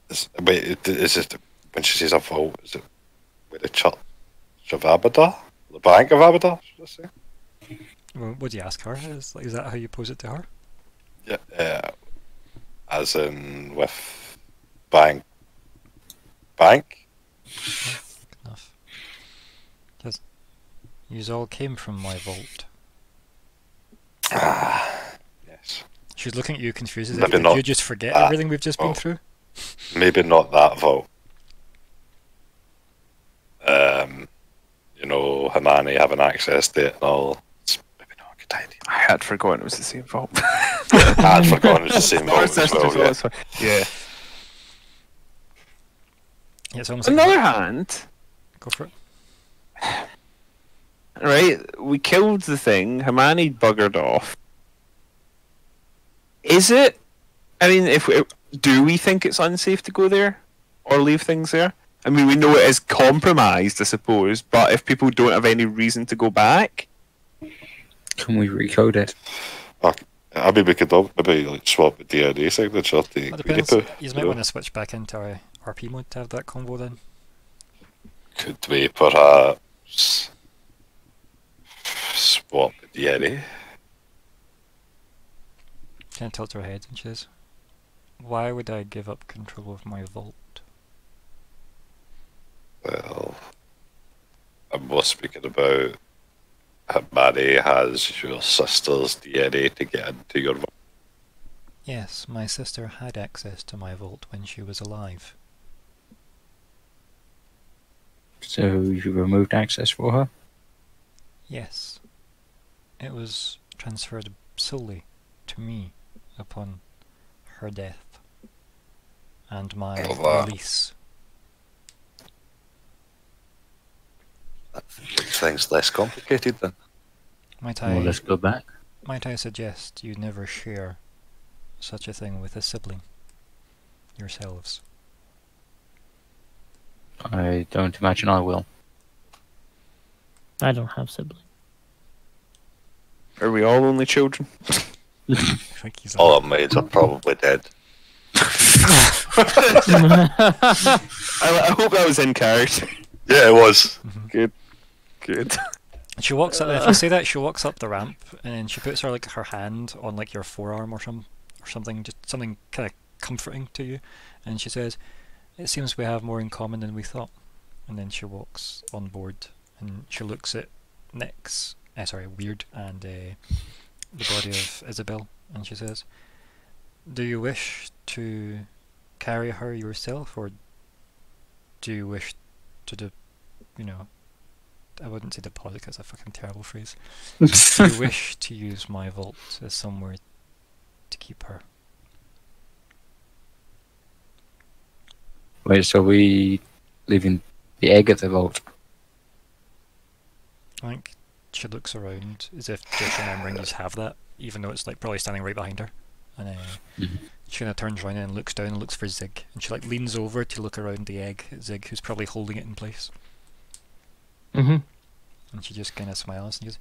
Is, wait, it- is it when she says a vault? Is it with the church of Abadar, the Bank of Abadar? Should I say? Well, what do you ask her? Is, like, is that how you pose it to her? Yeah, uh, as in with bank, bank. Enough. Because yous all came from my vault. Ah, yes. She's looking at you confused. If Maybe did not you just forget that everything we've just been through? maybe not that vault. Um, you know, Hermione having access to it and all. It's maybe not a good idea. I had forgotten it was the same vault. I had forgotten it was the same vault as well. Yeah. that's yeah. Yeah, it's almost On the other hand, go for it. right, we killed the thing. Hermione buggered off. Is it? I mean, if we, do we think it's unsafe to go there or leave things there? I mean, we know it is compromised, I suppose. But if people don't have any reason to go back, Can we recode it? I mean, we could all maybe like swap the DNA signature to That get depends. to. You might know. want to switch back into our RP mode to have that combo then. Could we perhaps swap the DNA? Kind of tilts her head and she says, Why would I give up control of my vault? Well, I'm more speaking about Hermione has your sister's DNA to get into your vault. Yes, my sister had access to my vault when she was alive. So you removed access for her? Yes. It was transferred solely to me upon her death and my wow. release. Makes things less complicated then. Might Well, I, let's go back. might I suggest you never share such a thing with a sibling yourselves? I don't imagine I will. I don't have siblings. are we all only children? I think he's All our maids are probably dead. I, I hope that was in character. Yeah, it was. Mm-hmm. Good. Good. She walks up. If you say that, she walks up the ramp, and she puts her like her hand on like your forearm or some or something, just something kind of comforting to you, and she says, "It seems we have more in common than we thought." And then she walks on board, and she looks at Nix, uh, sorry, Wyrd, and uh, the body of Isabel, and she says, "Do you wish to carry her yourself, or do you wish to, de- you know, I wouldn't say deposit because that's a fucking terrible phrase. do you wish to use my vault as somewhere to keep her? Wait, so we leaving the egg at the vault? I think she looks around as if just remembering you have that, even though it's like probably standing right behind her. And uh, Mhm. she kind of turns around and looks down and looks for Zigg, and she like leans over to look around the egg at Zigg, who's probably holding it in place. Mm-hmm. And she just kind of smiles and goes,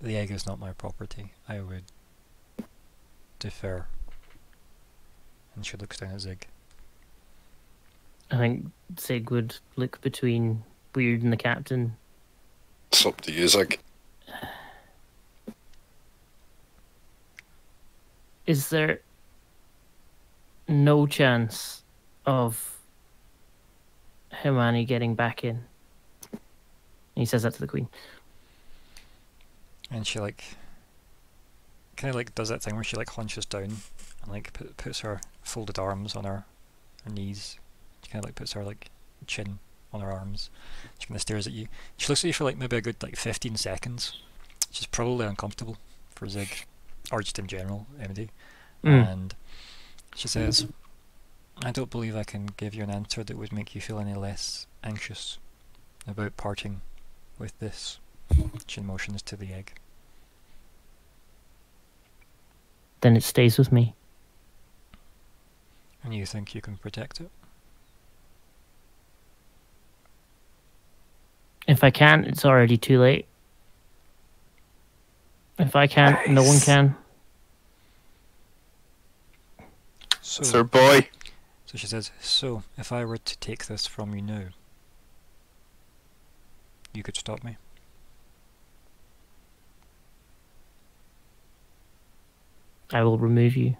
"The egg is not my property. I would defer." And she looks down at Zigg. I think Zigg would look between Wyrd and the captain. It's up to you, Zigg. Is there no chance of Hermione getting back in? He says that to the queen. And she like kind of like does that thing where she like hunches down and like put, puts her folded arms on her, her knees. She kind of like puts her like chin on her arms. She kind of stares at you. She looks at you for like maybe a good like 15 seconds. She's probably uncomfortable for Zigg, or just in general, MD. Mm. And she says, I don't believe I can give you an answer that would make you feel any less anxious about parting with this. She motions to the egg. Then it stays with me. And you think you can protect it? If I can't, it's already too late. If I can't, no one can. So, Sir boy. so she says, So, if I were to take this from you now, you could stop me? I will remove you.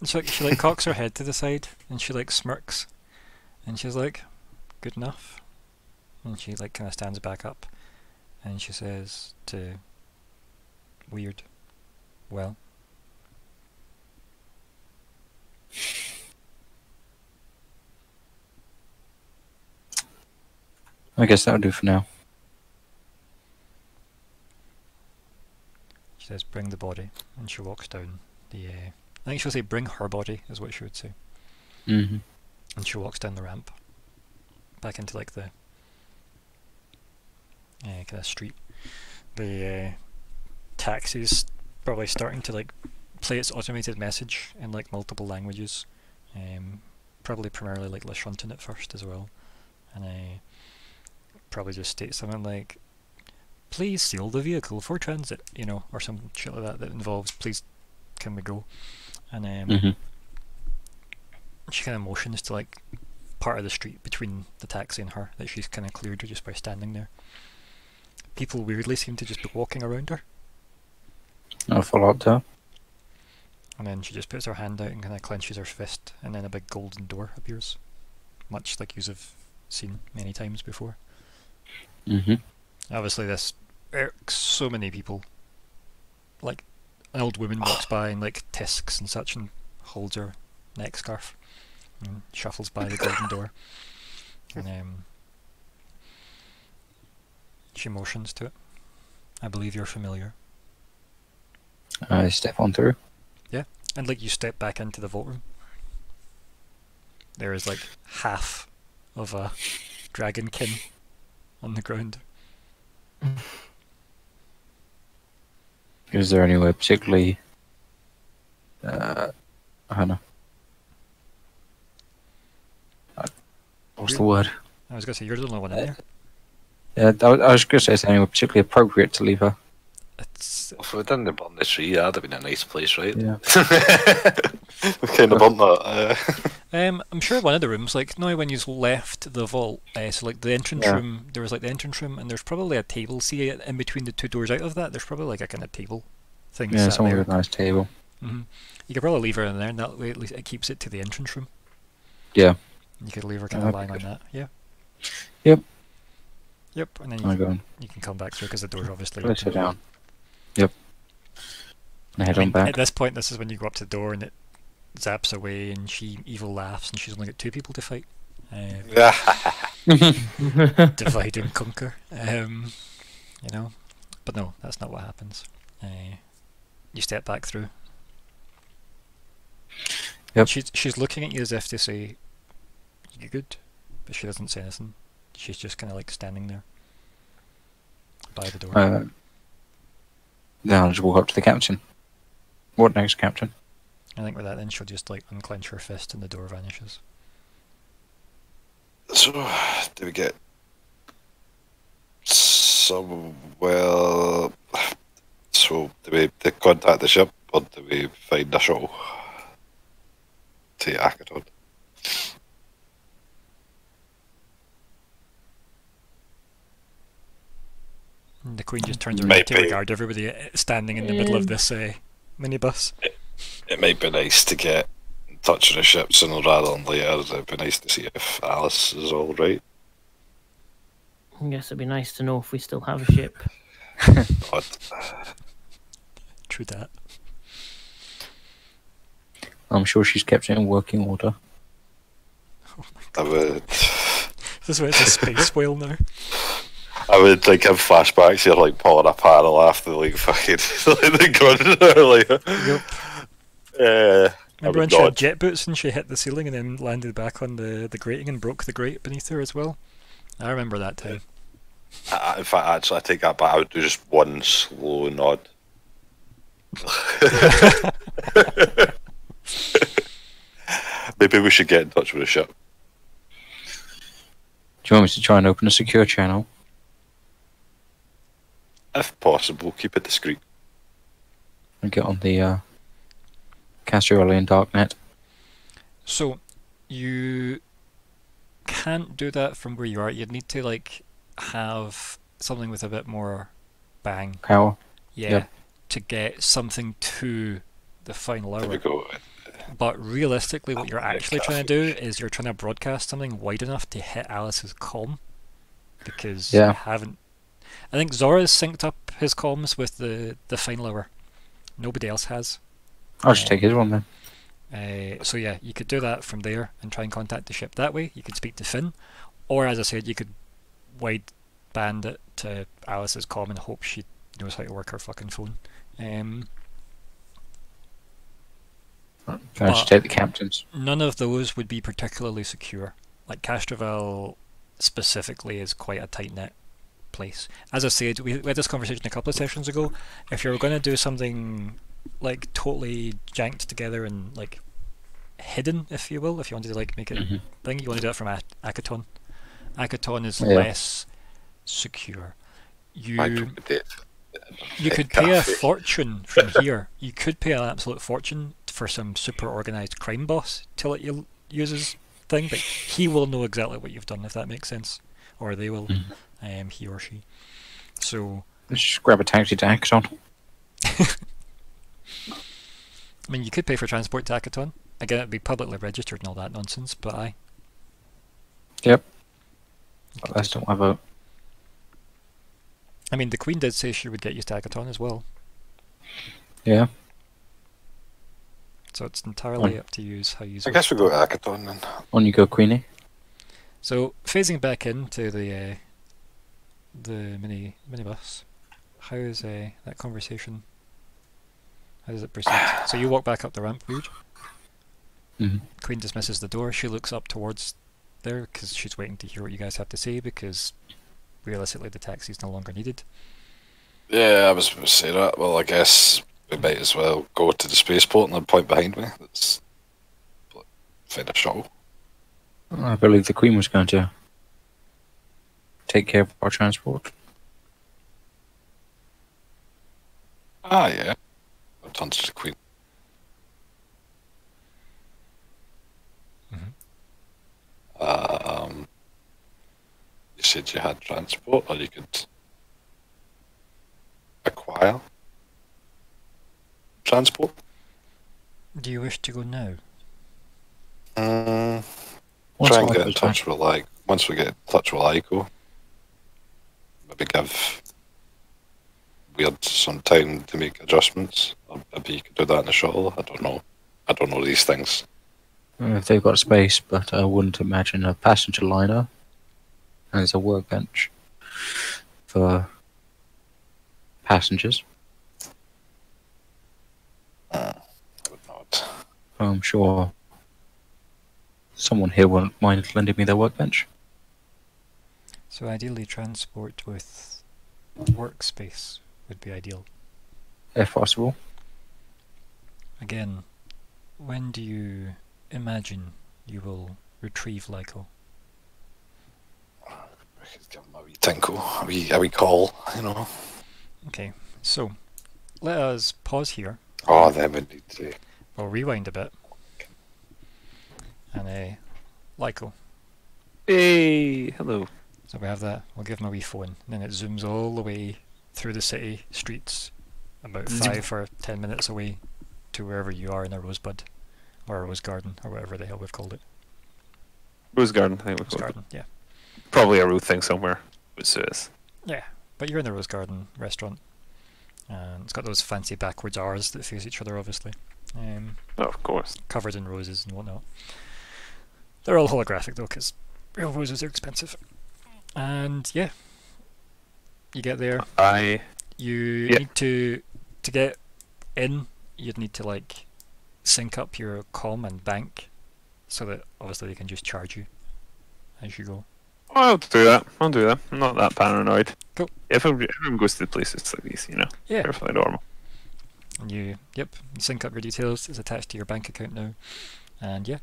And she like, she like cocks her head to the side and she like smirks and she's like, Good enough. And she like kind of stands back up and she says to Wyrd, Well, I guess that'll do for now. Says, Bring the body. And she walks down the. Uh, I think she'll say, Bring her body, is what she would say. Mm-hmm. And she walks down the ramp back into like the uh, kind of street. The uh, taxi's probably starting to like play its automated message in like multiple languages. Um, probably primarily like Lashunton at first as well, and uh, probably just state something like, "Please seal the vehicle for transit," you know, or some shit like that that involves "Please, can we go?" And um, Mm-hmm. she kind of motions to like part of the street between the taxi and her that she's kind of cleared just by standing there. People weirdly seem to just be walking around her, I'll follow up to her. and then she just puts her hand out and kind of clenches her fist, and then a big golden door appears, much like you have seen many times before. Mm-hmm. Obviously, this irks so many people. Like, an old woman walks by and like tisks and such, and holds her neck scarf, and shuffles by the golden door, and um, she motions to it. I believe you're familiar. I step on through. Yeah, and like you step back into the vault room. There is like half of a dragonkin on the ground. Is there anywhere particularly? Uh, I don't know. Uh, What's the word? I was gonna say you're the only one in there. Yeah, I, was- I was going to say is there anywhere particularly appropriate to leave her. It's If we didn't burn the tree, that'd have been a nice place, right? Yeah. we kind of burnt that. Uh, Um, I'm sure one of the rooms, like now when you've left the vault, uh, so like the entrance Yeah. room, there was like the entrance room, and there's probably a table. See, in between the two doors out of that, there's probably like a kind of table thing. Yeah, there. with a nice table. hmm You could probably leave her in there, and that way at least it keeps it to the entrance room. Yeah. You could leave her kind Yeah, of lying on that. Yeah. Yep. Yep, and then you can, you can come back through because the door's obviously place her open. down. Yep. And head I mean, on back. At this point, this is when you go up to the door and it zaps away, and she evil laughs, and she's only got two people to fight. Uh, divide and conquer. Um, you know, but no, that's not what happens. Uh, you step back through. Yep. She's she's looking at you as if to say, "You're good," but she doesn't say anything. She's just kind of like standing there by the door. Uh, then I'll just walk up to the captain. What next, Captain? I think with that, then she'll just like unclench her fist and the door vanishes. So, do we get some? Well, so do we do contact the ship or do we find a shuttle to Akiton? And the queen just turns around Might to regard everybody uh, standing in the middle of Um. this uh, minibus. It might be nice to get in touch with the ship sooner rather than later. It'd be nice to see if Alice is all right. I guess it'd be nice to know if we still have a ship. God, True that. I'm sure she's kept it in working order. I would. This is why it's a space whale now. I would like have flashbacks here, like pulling a paddle after like fucking like the gunner, like. Yep. Yeah. Remember when would she had jet boots and she hit the ceiling and then landed back on the, the grating and broke the grate beneath her as well? I remember that time. I, I- in fact, actually, I take that back. I would do just one slow nod. Maybe we should get in touch with the ship. Do you want me to try and open a secure channel? If possible, keep it discreet. and get on the uh, Castriolian Darknet? So, you can't do that from where you are. You'd need to, like, have something with a bit more bang. Power? Yeah. Yep. To get something to the final There we hour. go. Uh, but realistically, what you're actually trying to do is you're trying to broadcast something wide enough to hit Alice's comm. Because Yeah. you haven't. I think Zora's synced up his comms with the, the final hour. Nobody else has. I'll just take his one then. Uh, so yeah, you could do that from there and try and contact the ship that way. You could speak to Finn, or as I said, you could wide band it to Alice's comm and hope she knows how to work her fucking phone. Um, Can I just take the captain's? none of those would be particularly secure. Like Castrovel specifically is quite a tight knit place. As I said, we, we had this conversation a couple of sessions ago. If you're going to do something like totally janked together and like hidden, if you will, if you wanted to like make it Mhm. thing, you want to do it from Ak- Akiton. Akiton is Yeah. less secure. You I took the date. you could pay a fortune from here. You could pay an absolute fortune for some super organized crime boss to let you use his thing, but he will know exactly what you've done if that makes sense, or they will, Mhm. um, he or she. So, Let's just grab a taxi to Axon. I mean, you could pay for transport to Akiton. Again, it'd be publicly registered and all that nonsense, but I. Yep. You could do That's so. not my vote. I mean, the Queen did say she would get you to Akiton as well, Yeah. so it's entirely up to you how you. I guess we go to Akiton then. On you go, Queenie. So phasing back into the uh, the mini minibus, how is uh, that conversation? How does it proceed? so you walk back up the ramp, Wyrd. Mhm. Queen dismisses the door. She looks up towards there because she's waiting to hear what you guys have to say because realistically the taxi's no longer needed. Yeah, I was going to say that. Well, I guess we might as well go to the spaceport and then point behind me. That's find a shuttle. I believe the Queen was going to take care of our transport. Ah, yeah taunted the queen. Mm -hmm. Um, you said you had transport, or you could acquire transport. Do you wish to go now? Um, try and get in touch with like once we get in touch with Ico. Maybe give weird some time to make adjustments. Maybe you could do that in the shuttle. I don't know. I don't know these things. Uh, If they've got space, but I wouldn't imagine a passenger liner as a workbench for passengers. I would not. I'm sure someone here wouldn't mind lending me their workbench. So ideally, transport with workspace would be ideal. If possible. Again, when do you imagine you will retrieve Lyko? We could give him a wee tinkle, a wee, a wee call, you know. Okay, so let us pause here. Oh, then we need to. We'll rewind a bit. And uh, Lyko. Hey, hello. So we have that. We'll give him a wee phone. And then it zooms all the way through the city streets, about five or ten minutes away to wherever you are in a rosebud. Or a rose garden, or whatever the hell we've called it. Rose Garden, I think we Rose called it. garden, yeah. Probably a road thing somewhere. Which is. Yeah, but you're in the Rose Garden restaurant. And it's got those fancy backwards R's that face each other, obviously. Um, Oh, of course. covered in roses and whatnot. They're all holographic though, because real roses are expensive. And yeah, you get there. I. You need to to get in. You'd need to like sync up your com and bank, so that obviously they can just charge you as you go. I'll do that. I'll do that. I'm not that paranoid. Cool. If everyone everyone goes to the places like these, you know, Yeah. perfectly normal. And you, yep, you sync up your details. It's attached to your bank account now, and yeah,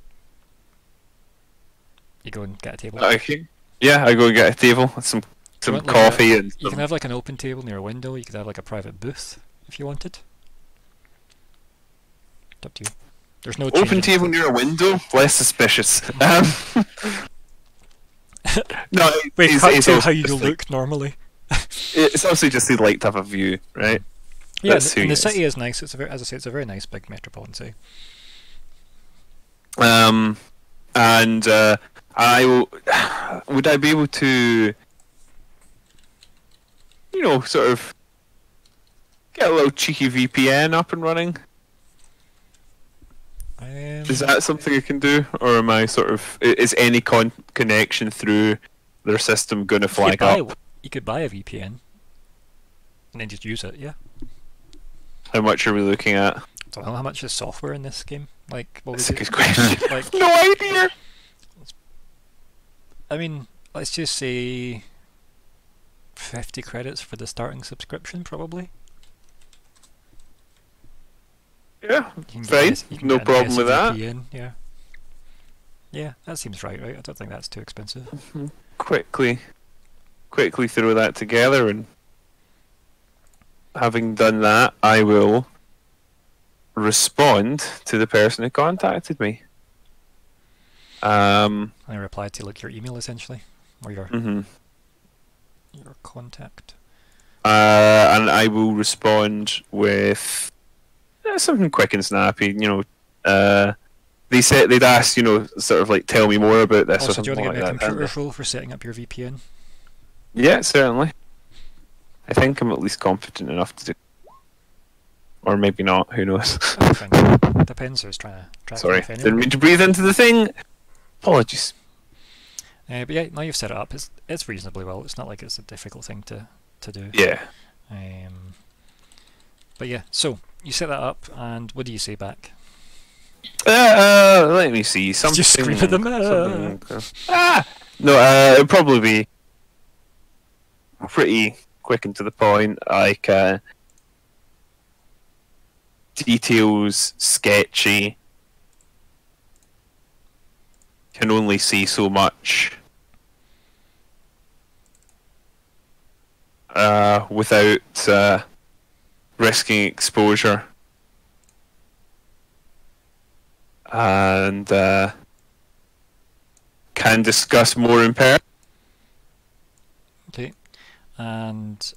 you go and get a table. Okay. Yeah, I go and get a table, with some some want like a- coffee and You some, can have like an open table near a window. You could have like a private booth if you wanted. It's up to you. There's no open table near a window. Less suspicious. Um, no, it- Wait, it's, cut it's to how you like- look normally. It's obviously just they'd like to have a view, right? Yeah, That's and, and the city is nice. It's a very, as I say, it's a very nice big metropolitan city. Um, and uh, I will, would I be able to, you know, sort of get a little cheeky VPN up and running? Um, Is that something I can do, or am I sort of is any con- connection through their system going to you flag buy, up? You could buy a VPN and then just use it. Yeah. How much are we looking at? I don't know how much is software in this game. Like, what That's a good question. Like, no idea. I mean, let's just say fifty credits for the starting subscription, probably. Yeah, You can Fine, S- you can no problem with that. SVPN, Yeah. Yeah, that seems right, right? I don't think that's too expensive. quickly, quickly throw that together, and having done that, I will respond to the person who contacted me. Um, I replied to like your email essentially, or your mhm. Your contact. uh, and I will respond with uh, something quick and snappy. You know, uh, they said they'd asked, you know, sort of like tell me more about this or Also, do you want to like get me a that. computer roll for setting up your VPN? Yeah, certainly. I think I'm at least competent enough to do. Or maybe not. Who knows? Depends who's trying to track Sorry, anyway. didn't mean to breathe into the thing. Apologies. Uh, but yeah, now you've set it up, it's it's reasonably well. It's not like it's a difficult thing to to do. Yeah. Um, but yeah, so you set that up, and what do you say back? Uh, uh, let me see. Something. Just scream at them, something- ah! No, uh, it'd probably be pretty quick and to the point. Like uh, details sketchy. Can only see so much. Uh, without uh, risking exposure. and uh, can discuss more in person. and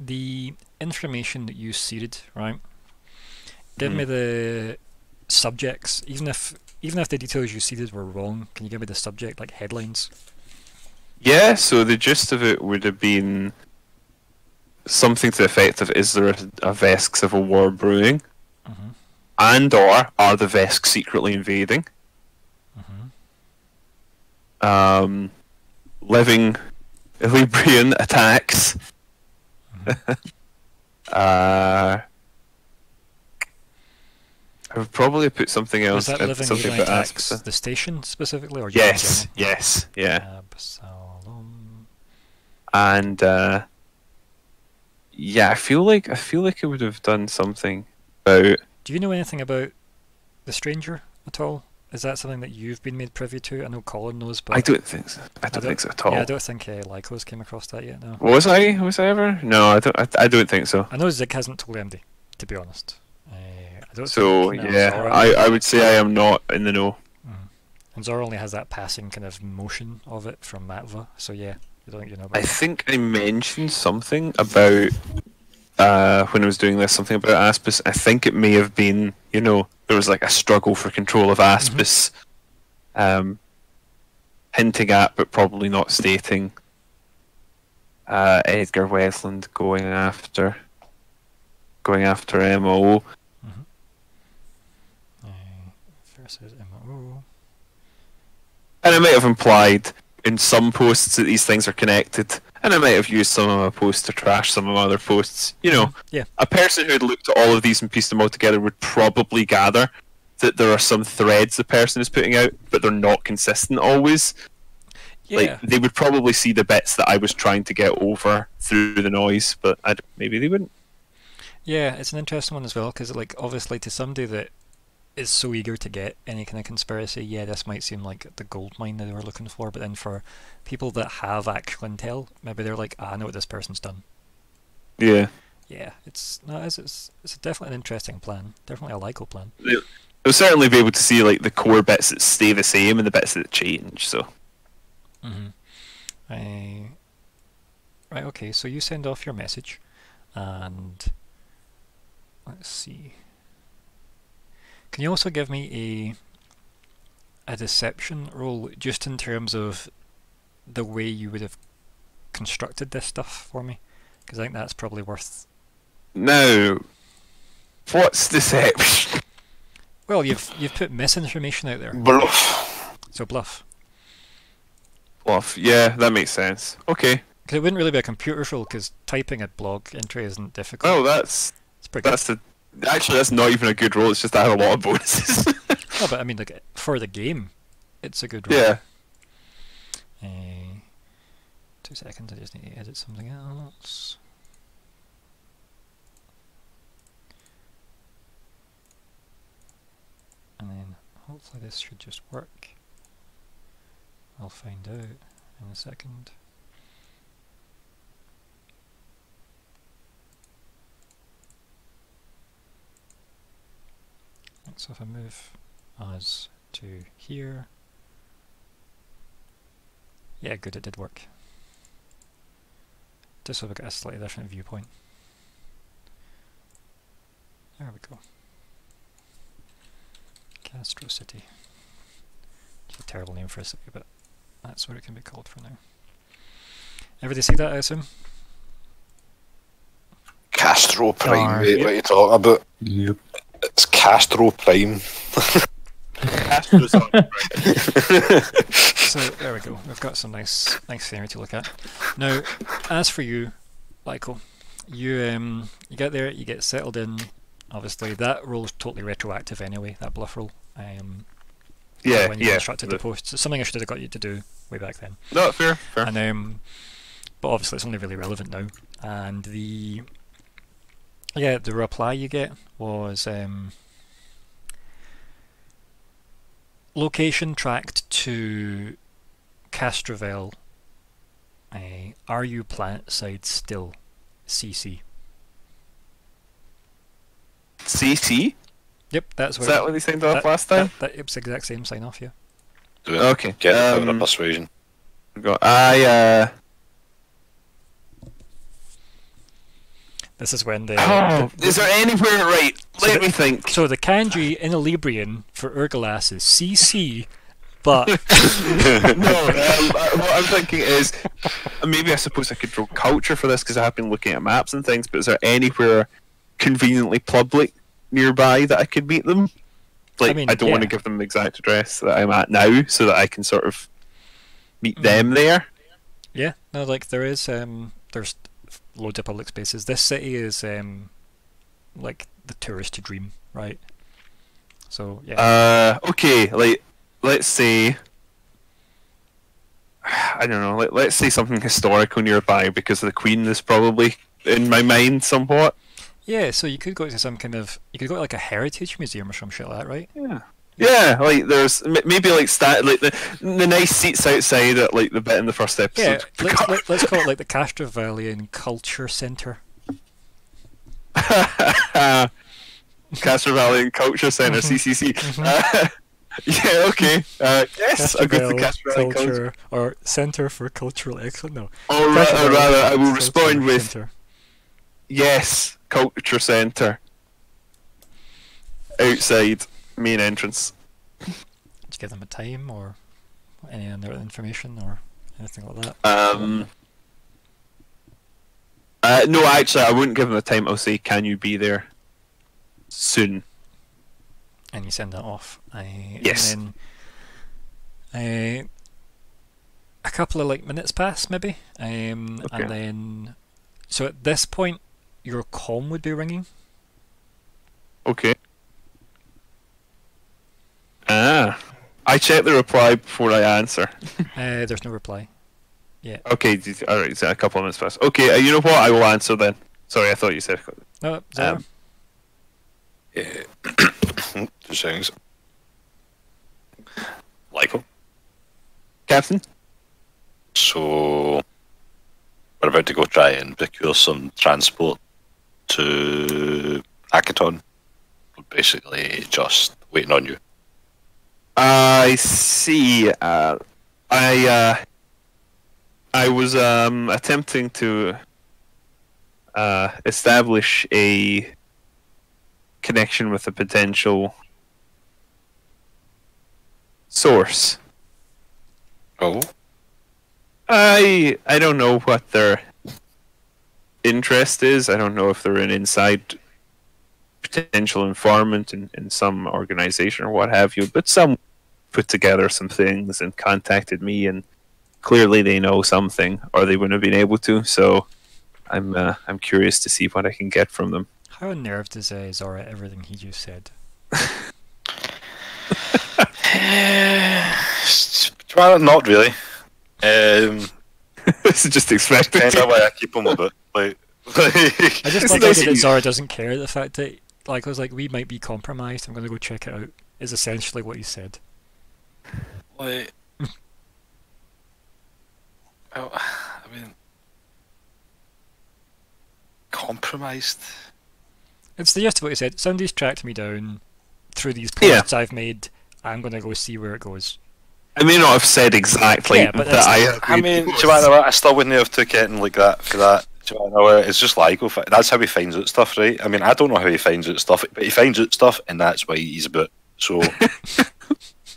the information that you seeded, right? Give me the subjects, even if even if the details you seeded were wrong. Can you give me the subject, like headlines? Yeah, so the gist of it would have been something to the effect of is there a, a Vesk civil war brewing? Mhm. And or are the Vesk secretly invading? Mhm. Um, living Librian attacks. uh, I would probably put something Was else. that uh, living something Alien about attacks the station specifically, or just Yes, yes, yeah. Absalom. and uh, yeah, I feel like I feel like I would have done something about. Do you know anything about the stranger at all? Is that something that you've been made privy to? I know Colin knows, but I don't think so. I don't, don't- think so at all. Yeah, I don't think uh, Lyko's came across that yet. No, Was I? Was I ever? No, I don't. I, I don't think so. I know Zigg hasn't told MD, to be honest. Uh, I So yeah, Zora- I, I would say I am not in the know. and Zora only has that passing kind of motion of it from Matva. So yeah, I don't think you know about I it. think I mentioned something about uh, when I was doing this, something about Aspis. I think it may have been, you know, there was like a struggle for control of Aspis, um, hinting at but probably not stating. Uh, Edgar Westland going after, going after Mo. Uh, versus MMO. And I oh. might have implied in some posts that these things are connected, and I might have used some of my posts to trash some of my other posts. You know, mm-hmm. Yeah. a person who had looked at all of these and pieced them all together would probably gather that there are some threads the person is putting out, but they're not consistent always. Yeah. Like they would probably see the bits that I was trying to get over through the noise, but I d maybe they wouldn't. Yeah, it's an interesting one as well because, like, obviously, to somebody that is so eager to get any kind of conspiracy, yeah, this might seem like the gold mine that they were looking for. But then for people that have actual intel, maybe they're like, ah, I know what this person's done. Yeah, Yeah, it's no, it's it's, it's definitely an interesting plan. Definitely a likable plan. they'll certainly be able to see like the core bits that stay the same and the bits that change. So Mm-hmm. I... Right. Okay. So you send off your message, and let's see. Can you also give me a a deception roll, just in terms of the way you would have constructed this stuff for me? Because I think that's probably worth. No. what's deception? Well, you've you've put misinformation out there, Bluff. so bluff. Bluff. Yeah, that makes sense. Okay. Because it wouldn't really be a computer roll, because typing a blog entry isn't difficult. Oh, that's it's pretty good. that's the. Actually, that's not even a good roll. It's just I have a lot of bonuses. No, but I mean, like for the game, it's a good roll. yeah. Uh, two seconds, I just need to edit something else. And then hopefully this should just work. I'll find out in a second. So if I move us to here, yeah, good, it did work. Just so we got a slightly different viewpoint. There we go. Castro City. It's a terrible name for a city, but that's what it can be called for now. Everybody see that, I assume? Castro Prime, Darn. mate. What are you talking about? Yep. It's Castro Prime. Astro's on. So there we go. We've got some nice, nice scenery to look at. Now, as for you, Michael, you um, you get there, you get settled in. Obviously, that roll is totally retroactive anyway. That bluff roll. Um, yeah, when you yeah. constructed the post, it's something I should have got you to do way back then. No, fair, fair. And um, but obviously it's only really relevant now. And the yeah, the reply you get was um, location tracked to Castrovel. Uh, are you planet side still? CC. CC? Yep, that's Is what. that what they signed off that- last time? That, that, it's the exact same sign off, yeah. Okay. Get the power um, of persuasion. Go- I uh, This is when the, Oh, the- is there anywhere right? So Let the- me think. so the kanji in Librian for Urgalas is CC, but no, um, what I'm thinking is maybe I suppose I could draw culture for this because I have been looking at maps and things. But is there anywhere conveniently public nearby that I could meet them? Like I, mean, don't want to give them the exact address that I'm at now, so that I can sort of meet Mm. them there. yeah, no, like there is um, there's loads of public spaces. This city is um, like the touristy dream, right? So yeah, Uh, okay, like let's say I don't know. Let, let's say something historical nearby because the Queen is probably in my mind somewhat. yeah. So you could go to some kind of you could go to like a heritage museum or some shit like that, right? Yeah. Yeah, like there's maybe like sta like the the nice seats outside at like the bit in the first episode. Yeah, let's, let, let's call it like the Castrovalian Culture Centre. Castrovalian Culture Centre (CCC). Uh, yeah, okay. Uh, yes, I'll go to Castrovalian Culture. Culture or Centre for Cultural Excellence. No, Or ra- or rather, I will respond with Centre. yes, Culture Centre. Outside main entrance. Did you give them a time or any other information or anything like that? Um. Uh, no, actually, I wouldn't give them a time. I'll say, "Can you be there soon?" And you send that off. I, Yes. And then, uh, a couple of like minutes pass maybe, um, Okay. and then so at this point your com would be ringing. Okay. Ah, I check the reply before I answer. Uh, there's no reply. Yeah. Okay, all right. So a couple of minutes pass. Okay, uh, you know what? I will answer then. Sorry, I thought you said. No, zero. Um, Yeah. Two seconds. Lyko. Captain. So we're about to go try and procure some transport to Akiton. We're basically just waiting on you. I see. Uh, I uh, I was um, attempting to uh, establish a connection with a potential source. Oh. I I don't know what their interest is. I don't know if they're an inside potential informant in, in some organization or what have you, but some put together some things and contacted me and clearly they know something or they wouldn't have been able to, so I'm uh, I'm curious to see what I can get from them. How unnerved is uh, Zora everything he just said? well, not really. Um, this is just expected. kind of why I keep him a bit. Like, like I just It's like nice the that that you- Zora doesn't care. The fact that like I was like, we might be compromised. I'm gonna go check it out. Is essentially what he said. Like, well, I mean, compromised. It's the gist of what he said. Somebody's tracked me down through these Yeah. posts I've made. I'm gonna go see where it goes. I may not have said exactly Yeah, but that I. I mean, with. do you know what? I still wouldn't have took it like that for that. Do you know what? It's just like oh, fi- That's how he finds out stuff, right? I mean, I don't know how he finds out stuff, but he finds out stuff, and that's why he's a bit. So,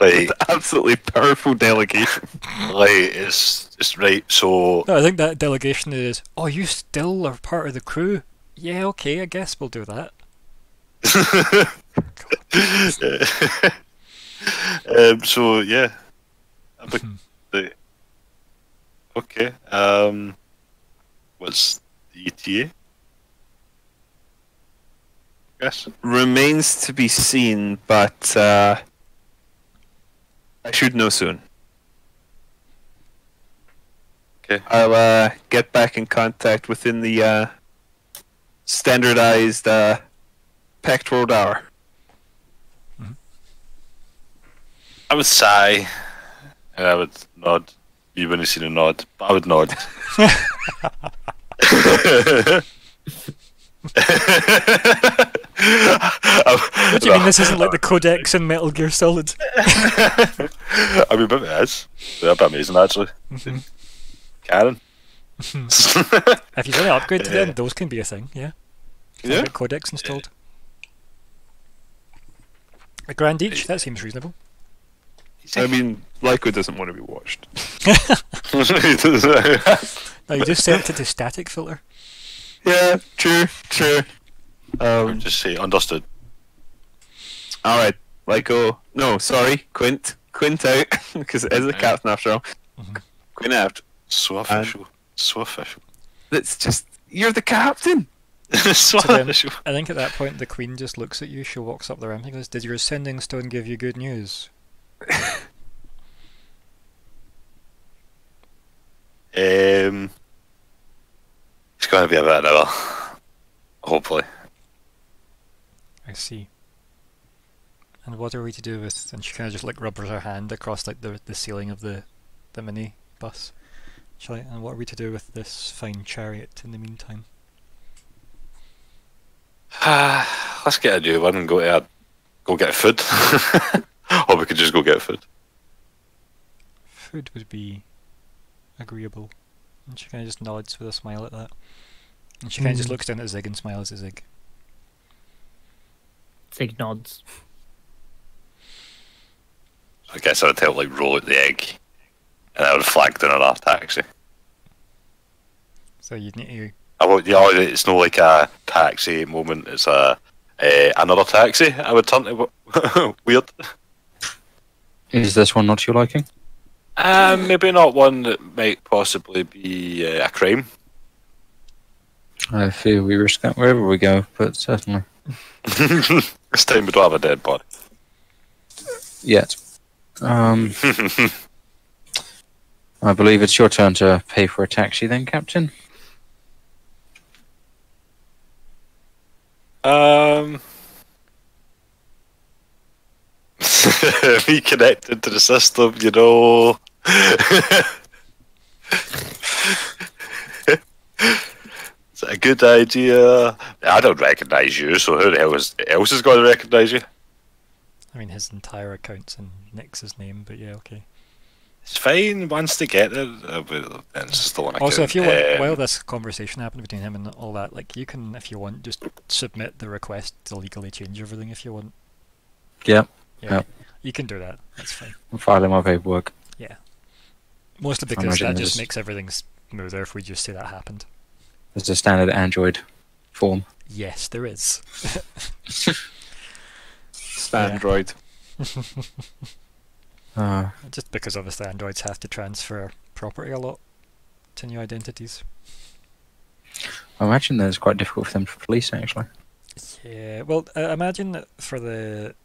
like, absolutely powerful delegation. like it's it's right. So, No, I think that delegation is. Oh, you still are part of the crew. Yeah, okay. I guess we'll do that. um, so yeah. But Hmm. okay. Um, what's the ETA? Yes. Remains to be seen, but uh, I should know soon. Okay. I'll uh, get back in contact within the uh, standardized uh, Pact World Hour. I would sigh, and I would nod. You wouldn't see the nod, but I would nod. What do you mean this isn't like the Codec in Metal Gear Solid? I mean, but it is. They're a bit amazing, actually. Mm-hmm. Karen. Mm-hmm. If you've got to upgrade to Yeah. them, those can be a thing. Yeah. Can Yeah. Codex installed. A grand each? That seems reasonable. I mean, Lyko doesn't want to be watched. No, you just set it to static filter. Yeah, true, true. Um, Just say understood. all right, Lyko. No, sorry, Quint. Quint out because it is the captain after all. Mhm. Quint out. So official. So official. It's just you're the captain. so then- official. I think at that point the queen just looks at you, she walks up the ramp and goes, Did your sending stone give you good news? Um, it's going to be about an hour. Hopefully. I see. And what are we to do with and she kinda just like rubs her hand across like the the ceiling of the the mini bus. Shall I, and what are we to do with this fine chariot in the meantime? Let's get a new one and go to a, go get food. or we could just go get food. Food would be agreeable. And she kinda just nods with a smile at that. And she kinda just Mm. looks down at Zigg and smiles at Zigg. Zigg nods. I guess I would help like roll out the egg. And I would flag down another taxi. So you'd need to I won't, yeah, it's not like a taxi moment, it's a uh, another taxi. I would turn to Wyrd. Is this one not to your liking? Um, maybe not one that might possibly be uh, a crime. I fear we risk that wherever we go, but certainly. this time we don't have a dead body. Yet. Um, I believe it's your turn to pay for a taxi then, Captain. Um, me connected to the system, you know. Is that a good idea? I don't recognise you, so who the hell is, else is going to recognise you? I mean his entire account's in Nix's name, but yeah, okay. It's fine once they get there. uh, but It's still an Also, if you want, Um, while this conversation happened between him and all that, like you can, if you want, just submit the request to legally change everything if you want. Yeah. Yeah, Yep. you can do that. That's fine. I'm filing my paperwork. Yeah. Mostly because that just makes everything smoother if we just say that happened. There's a standard Android form. Yes, there is. Android. Uh, Just because obviously androids have to transfer property a lot to new identities. I imagine that it's quite difficult for them to police, actually. Yeah, well, uh, imagine that for the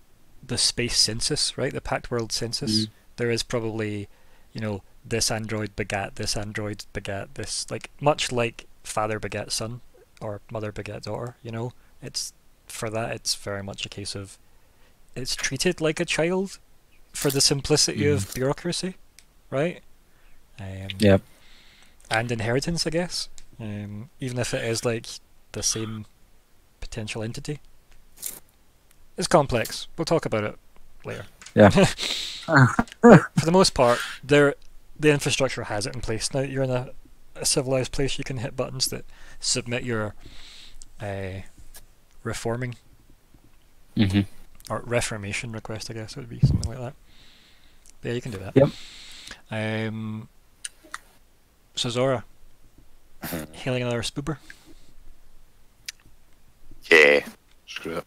the space census, right? The Pact World Census. Mm. There is probably, you know, this android begat this android begat this, like much like father begat son or mother begat daughter. You know, it's for that. It's very much a case of it's treated like a child for the simplicity of bureaucracy, right? Um, Yep. And inheritance, I guess. Um, even if it is like the same potential entity. It's complex. We'll talk about it later. Yeah. For the most part, there the infrastructure has it in place. Now you're in a, a civilized place, you can hit buttons that submit your uh, reforming hmm or reformation request, I guess it would be something like that. But yeah, you can do that. Yep. Um. So Zora, hailing another spoober. Yeah, screw it.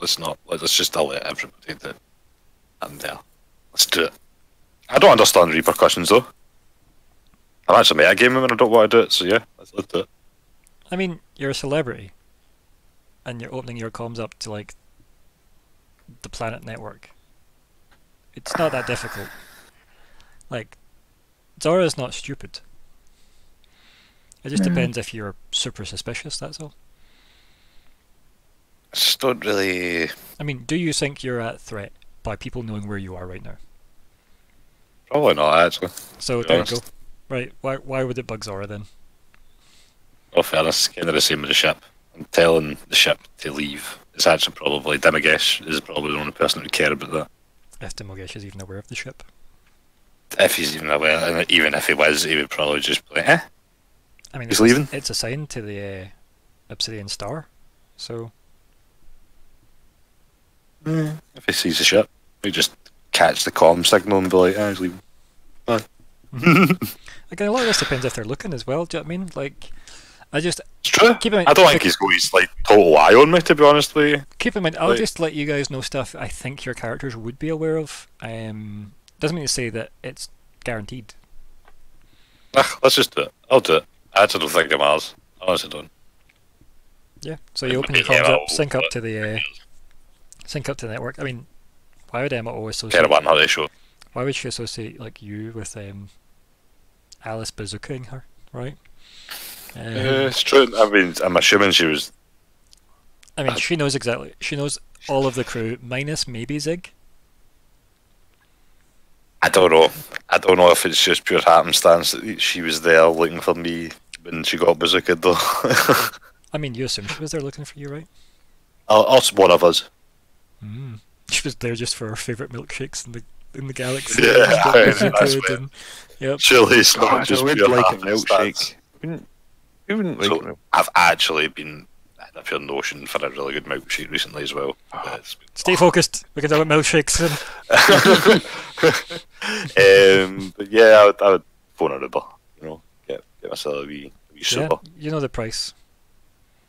Let's not. Let's just allow everybody that and there. Let's do it. I don't understand repercussions though. I'm actually made a game and I don't want to do it, so yeah, let's, let's do it. I mean, you're a celebrity, and you're opening your comms up to like the Planet Network. It's not that difficult. Like, Zora's not stupid. It just Mm. depends if you're super suspicious. That's all. I just don't really. I mean, do you think you're at threat by people knowing where you are right now? Probably not actually. So be there you go. Right? Why? Why would it bug Zora then? Well, fairness, kind of the same with the ship. I'm telling the ship to leave. It's actually probably Demigesh is probably the only person who would care about that. If Demogesh is even aware of the ship. If he's even aware, and even if he was, he would probably just be like, eh. I mean, He's it's, leaving? It's assigned to the uh, Obsidian Star. So If he sees the ship, he just catch the comm signal and be like, ah, he's leaving. Again, a lot of this depends if they're looking as well. Do you know what I mean? Like, I just It's true. keep in mind. I don't think he's got his like total eye on me, to be honest with you. Keep in mind, I'll Like- just let you guys know stuff I think your characters would be aware of. Um, doesn't mean to say that it's guaranteed. Let's just do it. I'll do it. I actually don't think I'm ours. I honestly don't. Yeah. So you open your comms up, sync up to the uh, sync up to the network. I mean, why would MO associate? Kind of one how they show. Why would she associate like you with um, Alice bazookaing her, right? Um, Yeah, it's true. I mean, I'm assuming she was. I mean, she knows exactly. She knows all of the crew minus maybe Zigg. I don't know. I don't know if it's just pure happenstance that she was there looking for me when she got bazookaed, though. I mean, you assume she was there looking for you, right? I'll, I'll, one of us. Mm. She was there just for her favorite milkshakes in the in the galaxy. Yeah, and got that's bazookaed what- and- yep. Surely it's not God, I just would pure like a milkshake. Wouldn't, you wouldn't like So- milk- I've actually been had a pure notion for a really good milkshake recently as well. It's been- Stay focused. We can talk about milkshakes. And, um, but yeah, I would, I would phone a Uber. You know, get get myself a wee, a wee yeah, super. you know the price.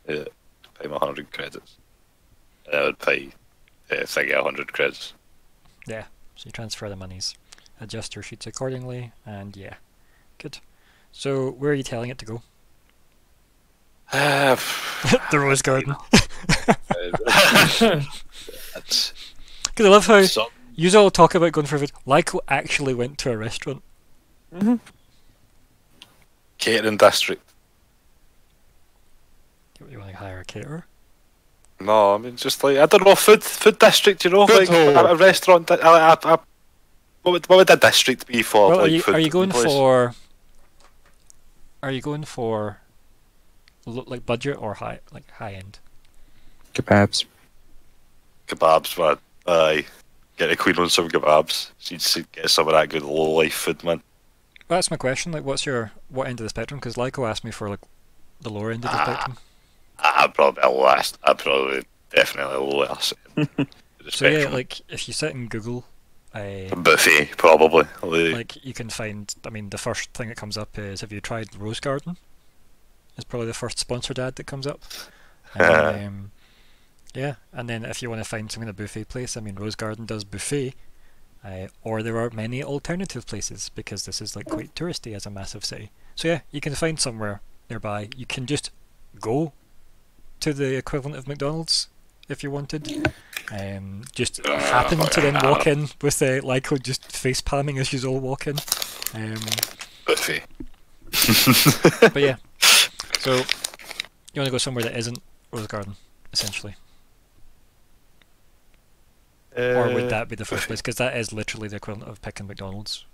Yeah, pay my hundred credits. And I would pay uh, Thingy a hundred credits. Yeah, so you transfer the monies, adjust your sheets accordingly, and yeah, good. So where are you telling it to go? Uh, the rose garden. Because I love how some, you all talk about going for food. Lyko actually went to a restaurant. catering district. You, you want to hire a caterer? No, I mean just like I don't know, food food district. You know, Food like a, a restaurant. di- A, a, a, what would what would a district be for? well, are you food are you going place? for? Are you going for? lo- Like budget or high, like high end? Kebabs. kebabs, man? Aye, get a queen on some kebabs. She'd she'd get some of that good low life food, man. Well, that's my question. Like, what's your what end of the spectrum? Because Lyko asked me for like the lower end of the Ah. spectrum. I'd probably be last. I'd probably definitely last. So yeah, like if you sit in Google, uh, buffet probably. Like, you can find. I mean, the first thing that comes up is have you tried Rose Garden? It's probably the first sponsored ad that comes up. And, um, yeah, and then if you want to find something a buffet place, I mean, Rose Garden does buffet, uh, or there are many alternative places because this is like quite touristy as a massive city. So yeah, you can find somewhere nearby. You can just go to the equivalent of McDonald's if you wanted. Um, just happen to then walk in with uh, Lyko just face palming as you all walking. Um, buffet. but yeah, so you want to go somewhere that isn't Rose Garden, essentially, or would that be the first place? Because that is literally the equivalent of picking McDonald's.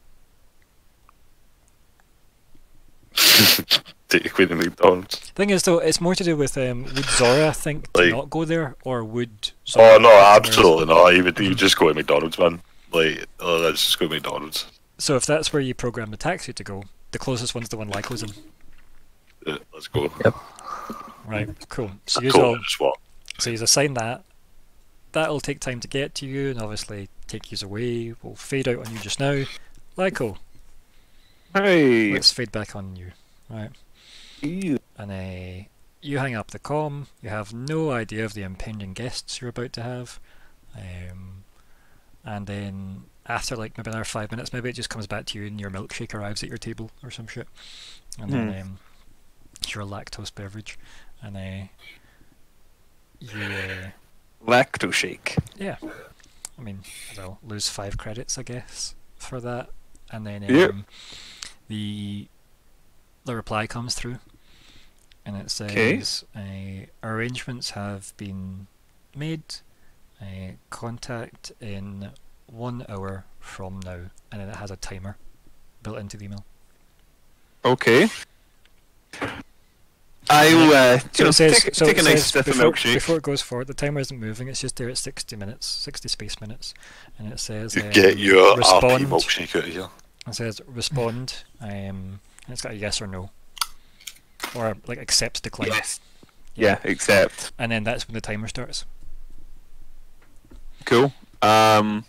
Take a queen of McDonald's. Thing is, though, it's more to do with um, would Zora think to not go there, or would Zora Oh no, go somewhere else? absolutely not. You would you just go to McDonald's, man. Like, oh, let's just go to McDonald's. So if that's where you program the taxi to go, the closest one's the one Lyko's in. Uh, Let's go. Yep. Right, cool. So you Cool. all So you assign that. That'll take time to get to you, and obviously take you away. We'll fade out on you just now. Lyko, Hey. let's fade back on you. Right. Ew. And uh, you hang up the com. You have no idea of the impending guests you're about to have. Um, and then after like maybe another five minutes, maybe it just comes back to you and your milkshake arrives at your table or some shit. And then um, it's your lactose beverage. And uh, you. Uh, Lacto shake. Yeah. I mean, I'll lose five credits, I guess, for that. And then um, Yep. the the reply comes through, and it says uh, arrangements have been made. Uh, contact in one hour from now, and then it has a timer built into the email. Okay. I'll uh, So you know, it says, take, so take a nice says sniff of before, milkshake. before it goes forward, the timer isn't moving. It's just there at sixty minutes, sixty space minutes, and it says You um, get your RP respond. milkshake out of here. It says respond, um, and it's got a yes or no, or like accepts decline. Yes. Yeah, accept. And then that's when the timer starts. Cool. Um,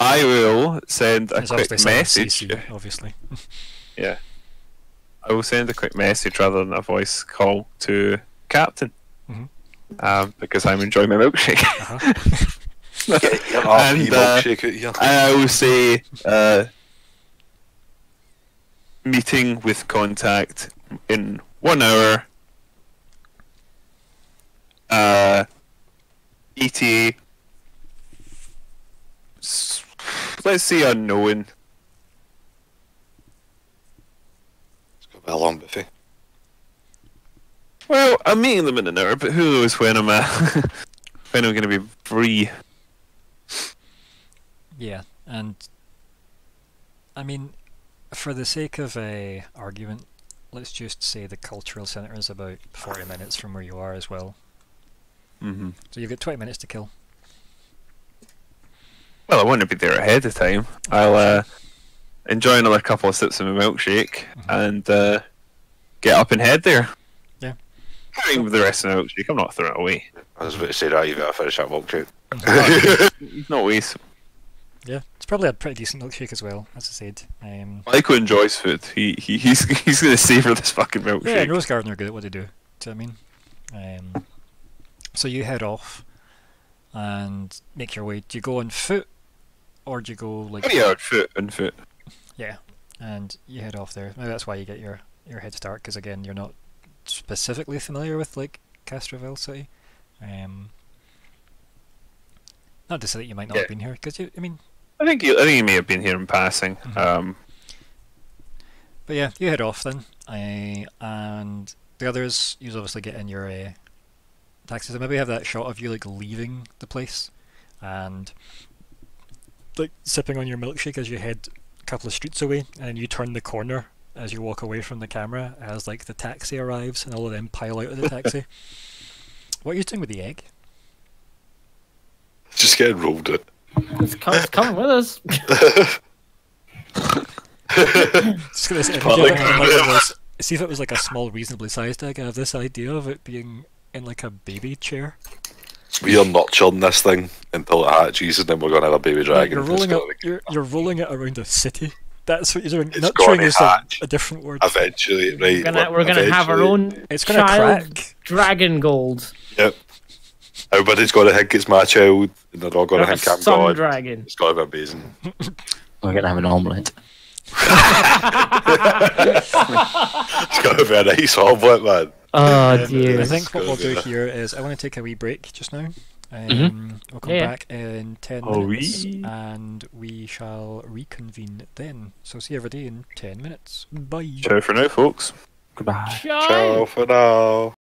I will send a It's quick obviously set on message. CC, obviously. Yeah. I will send a quick message rather than a voice call to Captain. Mhm. Um, because I'm enjoying my milkshake. Uh-huh. Get your And, RP uh, milkshake out here. And I will say, uh, meeting with contact in one hour. Uh, ETA. Let's say unknown. It's going to be a long buffet. Well, I'm meeting them in an hour, but who knows when I'm uh, when I'm going to be free. Yeah, and I mean, for the sake of a argument, let's just say the cultural centre is about forty minutes from where you are as well. Mm-hmm. So you've got twenty minutes to kill. Well, I want to be there ahead of time. I'll uh, enjoy another couple of sips of my milkshake Mhm. and uh, get up and head there. Yeah. Carrying with the rest of the milkshake, I'm not throwing it away. I was about to say that, you've got to finish that milkshake. No waste. Yeah, it's probably a pretty decent milkshake as well, as I said. Um, Michael enjoys food. He, he he's he's gonna savor this fucking yeah, milkshake. and Rose Garden are good at what they do. Do you know what I mean? Um, so you head off and make your way. Do you go on foot, or do you go like? Oh, yeah, foot and foot. Yeah, and you head off there. Maybe that's why you get your your head start because again you're not specifically familiar with like Castrovel City. Um, not to say that you might not Yeah. have been here because you. I mean, I think you, I think he may have been here in passing. Mhm. Um, but yeah, you head off then, uh, and the others you obviously get in your uh, taxis. And maybe have that shot of you like leaving the place, and like sipping on your milkshake as you head a couple of streets away, and you turn the corner as you walk away from the camera as like the taxi arrives and all of them pile out of the taxi. what are you doing with the egg? Just getting rolled it. It's, co- it's coming with us. Just gonna say, Public imagine it like video. was- see if it was like a small, reasonably sized egg. I have this idea of it being in like a baby chair. we are nurturing this thing until it hatches, and then we're going to have a baby dragon. you're rolling it. You're, you're rolling it around a city. That's what you're doing. It's Nurturing gonna is a, hatch. a different word. Eventually, right? We're gonna, we're gonna have our own It's gonna child crack. dragon gold. Yep. Everybody's got to think it's my child, and they're all going to A think I'm sun God. dragon. It's got to be amazing. We're gonna have an omelette. It's got to be a nice omelette, man. Oh dear. I think what we'll do there. here is I want to take a wee break just now. Um, Mhm. We'll come Yeah, yeah. back in 10 Oh, minutes wee. and we shall reconvene then. So see you everybody in 10 minutes. Bye. ciao for now, folks. Goodbye. Ciao for now.